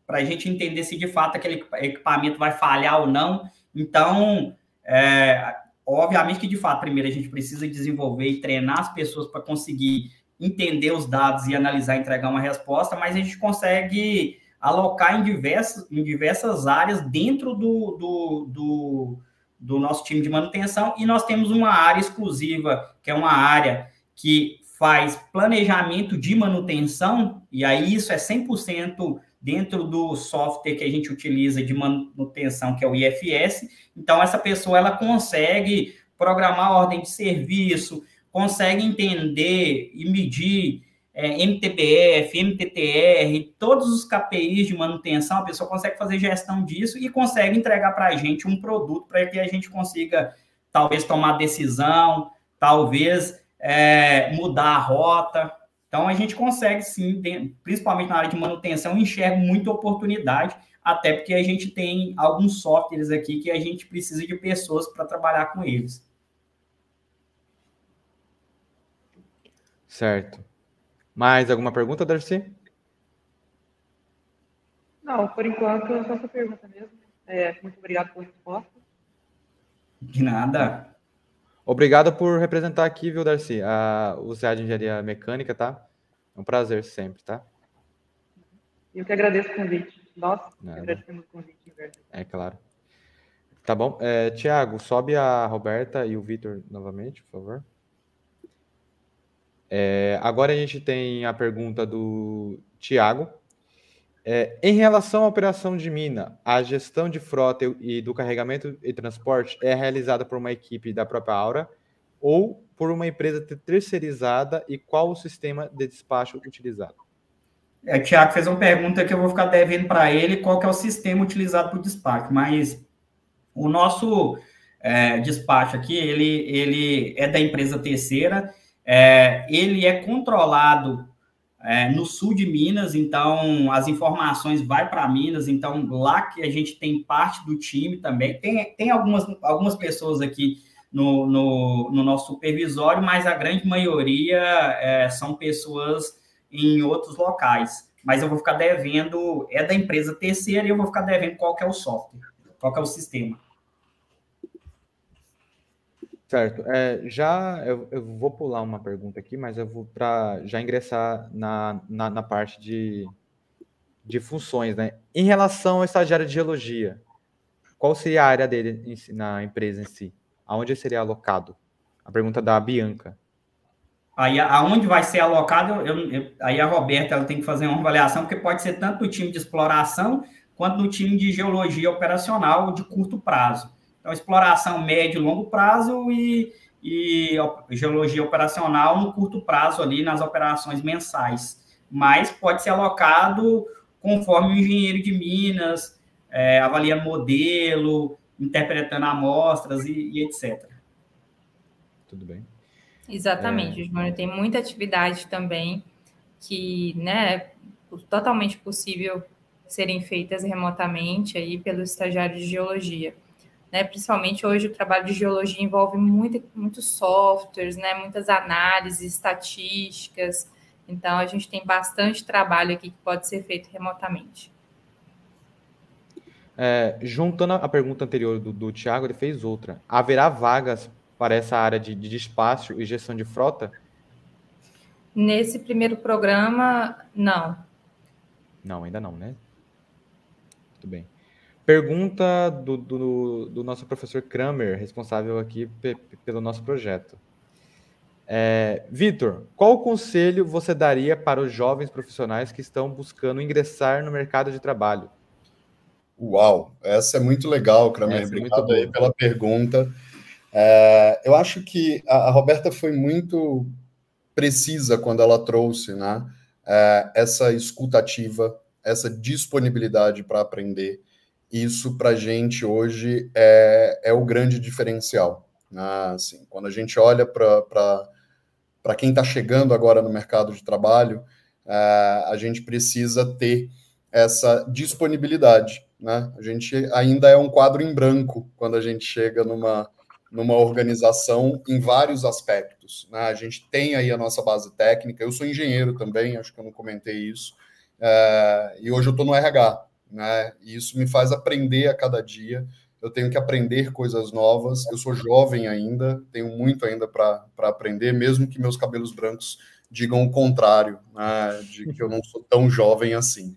para a gente entender se de fato aquele equipamento vai falhar ou não. Então, é, obviamente que de fato, primeiro a gente precisa desenvolver e treinar as pessoas para conseguir entender os dados e analisar e entregar uma resposta, mas a gente consegue alocar em diversas, em diversas áreas dentro do, do, do, do nosso time de manutenção e nós temos uma área exclusiva, que é uma área que faz planejamento de manutenção, e aí isso é 100% dentro do software que a gente utiliza de manutenção, que é o IFS. Então, essa pessoa ela consegue programar a ordem de serviço, consegue entender e medir é, MTBF, MTTR, todos os KPIs de manutenção, a pessoa consegue fazer gestão disso e consegue entregar para a gente um produto para que a gente consiga, talvez, tomar decisão, talvez é, mudar a rota. Então, a gente consegue, sim, principalmente na área de manutenção, enxerga muita oportunidade, até porque a gente tem alguns softwares aqui que a gente precisa de pessoas para trabalhar com eles. Certo. Mais alguma pergunta, Darcy? Não, por enquanto, é só essa pergunta mesmo. É, muito obrigado pela resposta. De nada. Obrigado por representar aqui, viu, Darcy, a, o CA de Engenharia Mecânica, tá? É um prazer sempre, tá? Eu que agradeço o convite. Nós agradecemos o convite. É claro. Tá bom. É, Tiago, sobe a Roberta e o Vitor novamente, por favor. É, agora a gente tem a pergunta do Tiago. É, em relação à operação de mina, a gestão de frota e do carregamento e transporte é realizada por uma equipe da própria Aura ou por uma empresa terceirizada e qual o sistema de despacho utilizado? É, o Tiago fez uma pergunta que eu vou ficar devendo para ele qual que é o sistema utilizado para o despacho, mas o nosso é, despacho aqui, ele, ele é da empresa terceira, é, ele é controlado é, no sul de Minas, então as informações vai para Minas, então lá que a gente tem parte do time também. Tem, tem algumas, algumas pessoas aqui no, no, no nosso supervisório, mas a grande maioria é, são pessoas em outros locais. Mas eu vou ficar devendo, é da empresa terceira e eu vou ficar devendo qual que é o software, qual que é o sistema. Certo. É, já eu, eu, vou pular uma pergunta aqui, mas eu vou para já ingressar na, na, na, parte de, de funções, né? Em relação ao estagiário de geologia, qual seria a área dele em, na empresa em si? Aonde seria alocado? A pergunta da Bianca. Aí, aonde vai ser alocado, eu, eu, aí a Roberta ela tem que fazer uma avaliação, porque pode ser tanto no time de exploração quanto no time de geologia operacional de curto prazo. Então, exploração médio e longo prazo e, e geologia operacional no curto prazo ali nas operações mensais, mas pode ser alocado conforme o engenheiro de Minas, é, avaliando modelo, interpretando amostras e, e etc. Tudo bem. Exatamente, é... Júnior. Tem muita atividade também que né, é totalmente possível serem feitas remotamente aí pelo estagiário de geologia. Né, principalmente hoje o trabalho de geologia envolve muito, muitos softwares, né, muitas análises, estatísticas. Então a gente tem bastante trabalho aqui que pode ser feito remotamente. É, juntando a pergunta anterior do, do Tiago, ele fez outra. Haverá vagas para essa área de, de despacho e gestão de frota? Nesse primeiro programa, não. Não, ainda não, né? Muito bem. Pergunta do, do, do nosso professor Kramer, responsável aqui pelo nosso projeto. É, Vitor, qual conselho você daria para os jovens profissionais que estão buscando ingressar no mercado de trabalho? Uau, essa é muito legal, Kramer. É Obrigado aí pela pergunta. É, eu acho que a, a, Roberta foi muito precisa quando ela trouxe né, é, essa escutativa, essa disponibilidade para aprender. Isso, para a gente, hoje, é, é o grande diferencial. Né? Assim, quando a gente olha para quem está chegando agora no mercado de trabalho, é, a gente precisa ter essa disponibilidade. Né? A gente ainda é um quadro em branco quando a gente chega numa, numa organização em vários aspectos. Né? A gente tem aí a nossa base técnica, eu sou engenheiro também, acho que eu não comentei isso, é, e hoje eu estou no RH, né? e isso me faz aprender a cada dia, eu tenho que aprender coisas novas, eu sou jovem ainda, tenho muito ainda para aprender, mesmo que meus cabelos brancos digam o contrário, né? de que eu não sou tão jovem assim.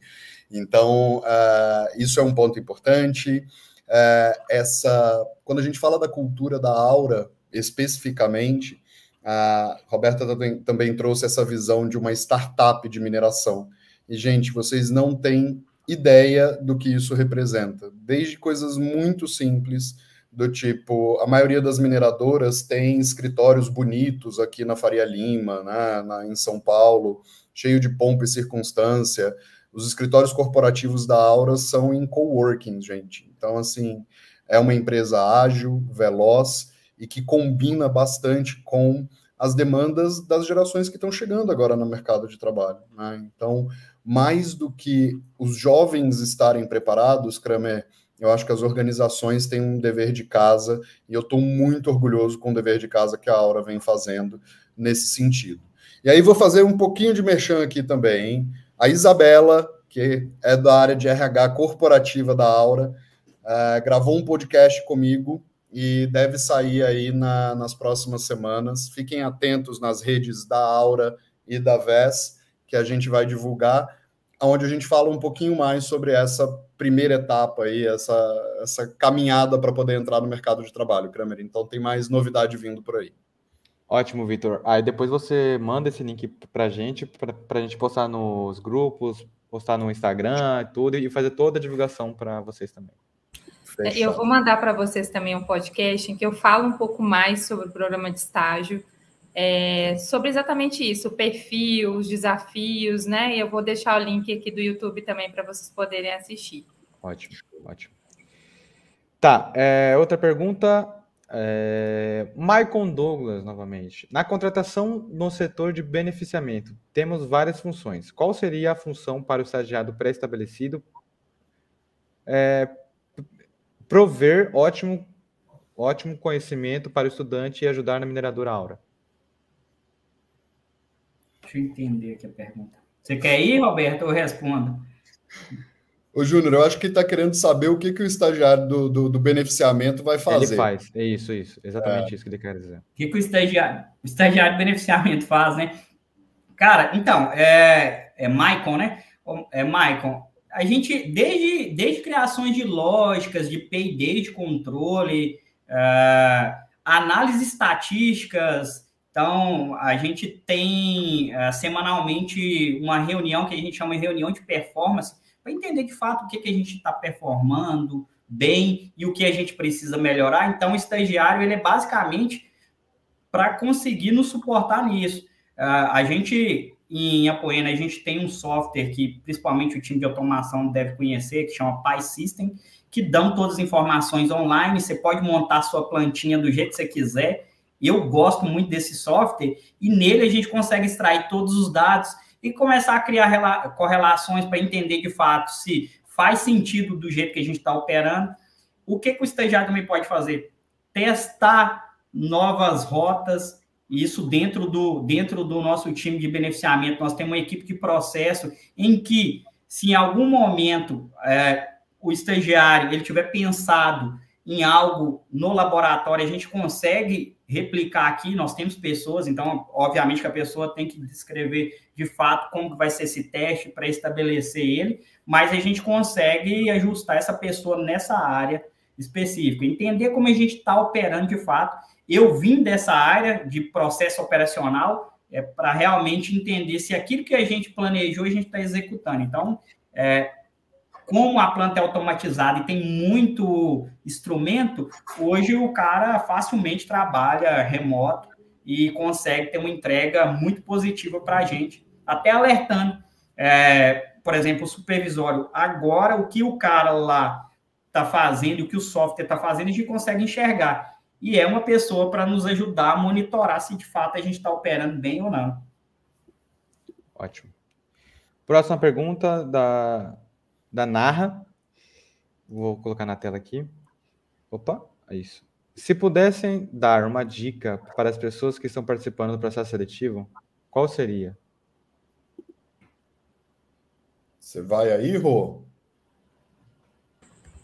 Então, uh, isso é um ponto importante é, essa. Quando a gente fala da cultura da aura, especificamente, a Roberta também trouxe essa visão de uma startup de mineração. E, gente, vocês não têm ideia do que isso representa. Desde coisas muito simples, do tipo, a maioria das mineradoras tem escritórios bonitos aqui na Faria Lima, né, na, em São Paulo, cheio de pompa e circunstância. Os escritórios corporativos da Aura são em coworking, gente. Então, assim, é uma empresa ágil, veloz e que combina bastante com as demandas das gerações que estão chegando agora no mercado de trabalho. Né? Então, mais do que os jovens estarem preparados, Kramer, eu acho que as organizações têm um dever de casa e eu estou muito orgulhoso com o dever de casa que a Aura vem fazendo nesse sentido. E aí vou fazer um pouquinho de merchan aqui também. Hein? A Isabela, que é da área de RH corporativa da Aura, uh, gravou um podcast comigo e deve sair aí na, nas próximas semanas. Fiquem atentos nas redes da Aura e da VES, que a gente vai divulgar, onde a gente fala um pouquinho mais sobre essa primeira etapa aí, essa, essa caminhada para poder entrar no mercado de trabalho, Kramer. Então tem mais novidade vindo por aí. Ótimo, Vitor. Aí depois você manda esse link para a gente, para a gente postar nos grupos, postar no Instagram e tudo, e fazer toda a divulgação para vocês também. Fechado. Eu vou mandar para vocês também um podcast em que eu falo um pouco mais sobre o programa de estágio, é, sobre exatamente isso, o perfil, os desafios, né? E eu vou deixar o link aqui do YouTube também para vocês poderem assistir. Ótimo, ótimo. Tá, é, outra pergunta. É, Michael Douglas, novamente. Na contratação no setor de beneficiamento, temos várias funções. Qual seria a função para o estagiário pré-estabelecido é, prover ótimo, ótimo conhecimento para o estudante e ajudar na mineradora Aura. Deixa eu entender aqui a pergunta. Você quer ir, Roberto, ou eu respondo? Ô, Júnior, eu acho que ele está querendo saber o que, que o estagiário do, do, do, beneficiamento vai fazer. Ele faz, é isso, isso. Exatamente é. isso que ele quer dizer. O que, que o estagiário, o estagiário de beneficiamento faz, né? Cara, então, é, é Maicon, né? É Maicon, a gente, desde, desde criações de lógicas, de P&D, de controle, uh, análise estatísticas, então, a gente tem uh, semanalmente uma reunião que a gente chama de reunião de performance, para entender de fato o que, que a gente está performando bem e o que a gente precisa melhorar. Então, o estagiário, ele é basicamente para conseguir nos suportar nisso. Uh, a gente, em Apoena, a gente tem um software que principalmente o time de automação deve conhecer, que chama PySystem, que dão todas as informações online, você pode montar sua plantinha do jeito que você quiser. Eu gosto muito desse software e nele a gente consegue extrair todos os dados e começar a criar correlações para entender de fato se faz sentido do jeito que a gente está operando. O que, que o estagiário também pode fazer? Testar novas rotas, isso dentro do, dentro do nosso time de beneficiamento. Nós temos uma equipe de processo em que, se em algum momento é, o estagiário ele tiver pensado em algo no laboratório, a gente consegue replicar aqui, nós temos pessoas, então, obviamente que a pessoa tem que descrever de fato como vai ser esse teste para estabelecer ele, mas a gente consegue ajustar essa pessoa nessa área específica, entender como a gente está operando de fato. Eu vim dessa área de processo operacional é, para realmente entender se aquilo que a gente planejou a gente está executando. Então, é, como a planta é automatizada e tem muito instrumento, hoje o cara facilmente trabalha remoto e consegue ter uma entrega muito positiva para a gente, até alertando, é, por exemplo, o supervisório. Agora, o que o cara lá está fazendo, o que o software está fazendo, a gente consegue enxergar. E é uma pessoa para nos ajudar a monitorar se de fato a gente está operando bem ou não. Ótimo. Próxima pergunta da da Narra. Vou colocar na tela aqui. Opa, é isso. Se pudessem dar uma dica para as pessoas que estão participando do processo seletivo, qual seria? Você vai aí, Rô?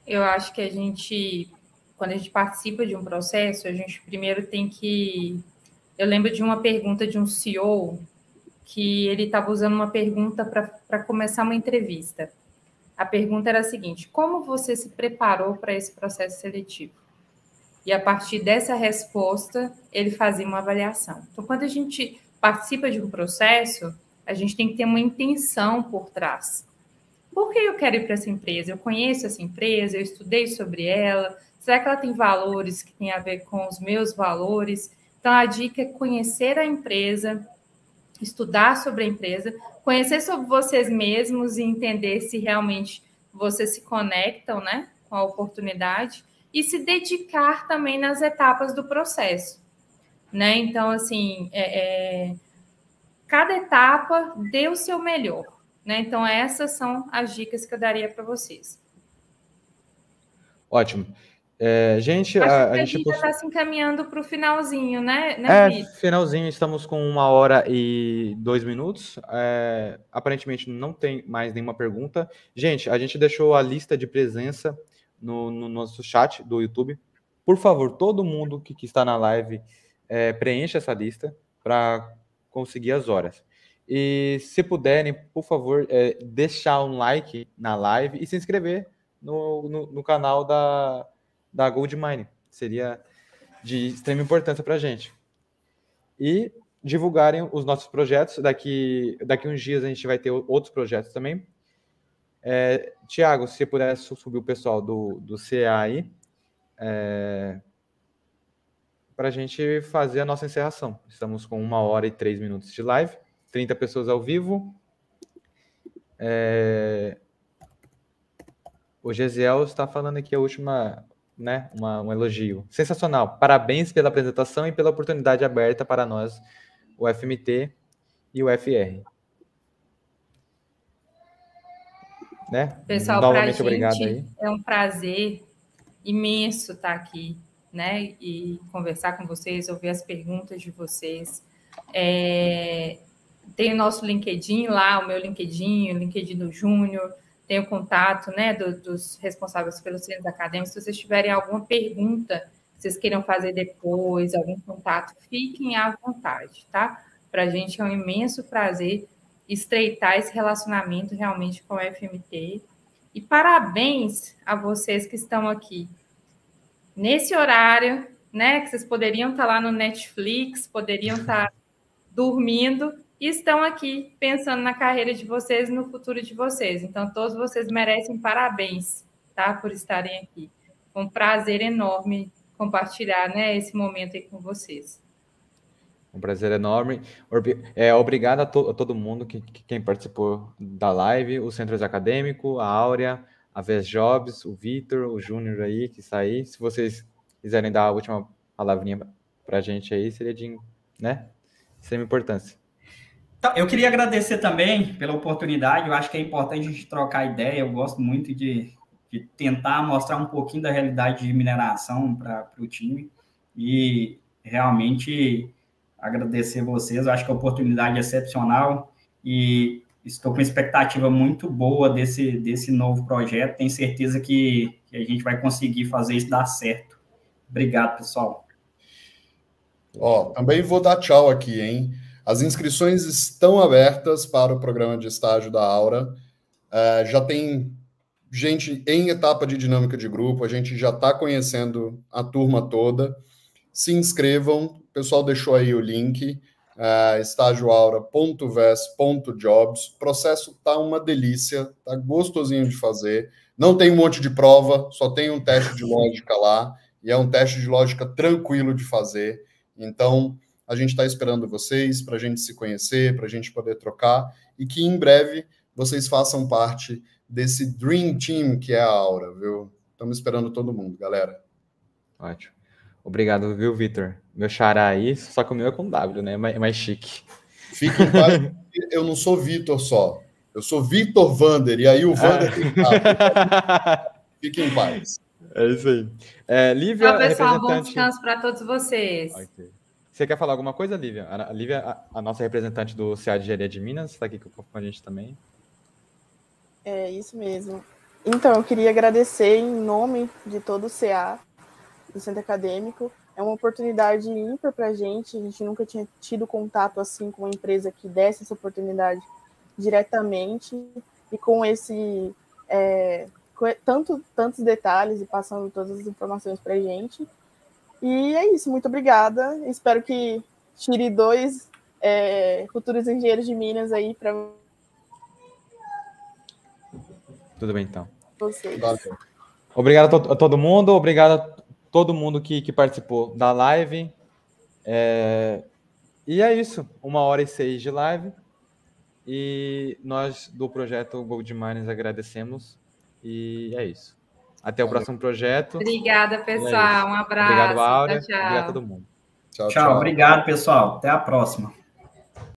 Eu acho que a gente, quando a gente participa de um processo, a gente primeiro tem que. Eu lembro de uma pergunta de um CEO que ele estava usando uma pergunta para começar uma entrevista. A pergunta era a seguinte: como você se preparou para esse processo seletivo? E a partir dessa resposta, ele fazia uma avaliação. Então, quando a gente participa de um processo, a gente tem que ter uma intenção por trás. Por que eu quero ir para essa empresa? Eu conheço essa empresa, eu estudei sobre ela. Será que ela tem valores que têm a ver com os meus valores? Então, a dica é conhecer a empresa, estudar sobre a empresa, conhecer sobre vocês mesmos e entender se realmente vocês se conectam né, com a oportunidade e se dedicar também nas etapas do processo. Né? Então, assim, é, é, cada etapa dê o seu melhor. Né? Então, essas são as dicas que eu daria para vocês. Ótimo. É, gente, Acho a, a, gente já está se encaminhando para o finalzinho, né, né É, finalzinho, estamos com uma hora e dois minutos. É, aparentemente não tem mais nenhuma pergunta. Gente, a gente deixou a lista de presença no, no nosso chat do YouTube. Por favor, todo mundo que, que está na live é, preencha essa lista para conseguir as horas. E se puderem, por favor, é, deixar um like na live e se inscrever no, no, no canal da da Goldmine. Seria de extrema importância para a gente. E divulgarem os nossos projetos. Daqui, daqui uns dias a gente vai ter outros projetos também. É, Tiago, se pudesse subir o pessoal do, do CA aí, é, para a gente fazer a nossa encerração. Estamos com uma hora e três minutos de live, 30 pessoas ao vivo. É, o Gesiel está falando aqui a última, né, uma, um elogio. Sensacional. Parabéns pela apresentação e pela oportunidade aberta para nós, o FMT e o FR. Né? Pessoal, Novamente obrigado aí. É um prazer imenso estar aqui, né, e conversar com vocês, ouvir as perguntas de vocês. É, tem o nosso LinkedIn lá, o meu LinkedIn, o LinkedIn do Júnior tenho contato né, do, dos responsáveis pelos centros acadêmicos. Se vocês tiverem alguma pergunta que vocês queiram fazer depois, algum contato, fiquem à vontade, tá? Para a gente é um imenso prazer estreitar esse relacionamento realmente com o FMT. E parabéns a vocês que estão aqui nesse horário, né? Que vocês poderiam estar lá no Netflix, poderiam estar dormindo e estão aqui pensando na carreira de vocês no futuro de vocês. Então, todos vocês merecem parabéns, tá? Por estarem aqui. Foi um prazer enorme compartilhar né, esse momento aí com vocês. Um prazer enorme. É, obrigado a, to, a todo mundo que, que, quem participou da live, o Centro Acadêmico, a Áurea, a Vez Jobs, o Vitor, o Júnior aí que aí. Se vocês quiserem dar a última palavrinha para a gente aí, seria de né, extrema importância. Então, eu queria agradecer também pela oportunidade. Eu acho que é importante a gente trocar ideia. Eu gosto muito de, de tentar mostrar um pouquinho da realidade de mineração para o time. E realmente agradecer vocês. Eu acho que a oportunidade é excepcional e estou com expectativa muito boa desse, desse novo projeto. Tenho certeza que, que a gente vai conseguir fazer isso dar certo. Obrigado, pessoal. Ó, também vou dar tchau aqui, hein? As inscrições estão abertas para o programa de estágio da Aura. Uh, já tem gente em etapa de dinâmica de grupo, a gente já está conhecendo a turma toda. Se inscrevam, o pessoal deixou aí o link, uh, estágioaura.ves.jobs. O processo tá uma delícia, tá gostosinho de fazer. Não tem um monte de prova, só tem um teste de lógica lá, e é um teste de lógica tranquilo de fazer. Então, a gente está esperando vocês para a gente se conhecer, para a gente poder trocar e que em breve vocês façam parte desse Dream Team que é a Aura, viu? Estamos esperando todo mundo, galera. Ótimo. Obrigado, viu, Vitor? Meu xará aí, só que o meu é com W, né? É mais, é mais chique. Fique em paz, eu não sou Vitor só. Eu sou Vitor Vander, e aí o Vander tem Fique em paz. É isso aí. É, Lívia, Tchau, pessoal. Representante... Bom descanso para todos vocês. Okay. Você quer falar alguma coisa, Lívia? A Lívia, a, a nossa representante do CA de Engenharia de Minas, está aqui com a gente também. É isso mesmo. Então, eu queria agradecer em nome de todo o CA, do Centro Acadêmico. É uma oportunidade ímpar para a gente. A gente nunca tinha tido contato assim com uma empresa que desse essa oportunidade diretamente e com esse é, tanto, tantos detalhes e passando todas as informações para a gente. E é isso, muito obrigada. Espero que tire dois é, futuros engenheiros de Minas aí para. Tudo bem, então. Vocês. Obrigado a, to a, todo mundo, obrigado a todo mundo que, que participou da live. É... E é isso, uma hora e seis de live. E nós do projeto Gold Miners agradecemos. E é isso. Até o próximo projeto. Obrigada, é pessoal. É um abraço. Obrigado, Áurea. Tchau, tchau. Obrigado a todo mundo. Tchau, tchau, tchau. Obrigado, pessoal. Até a próxima.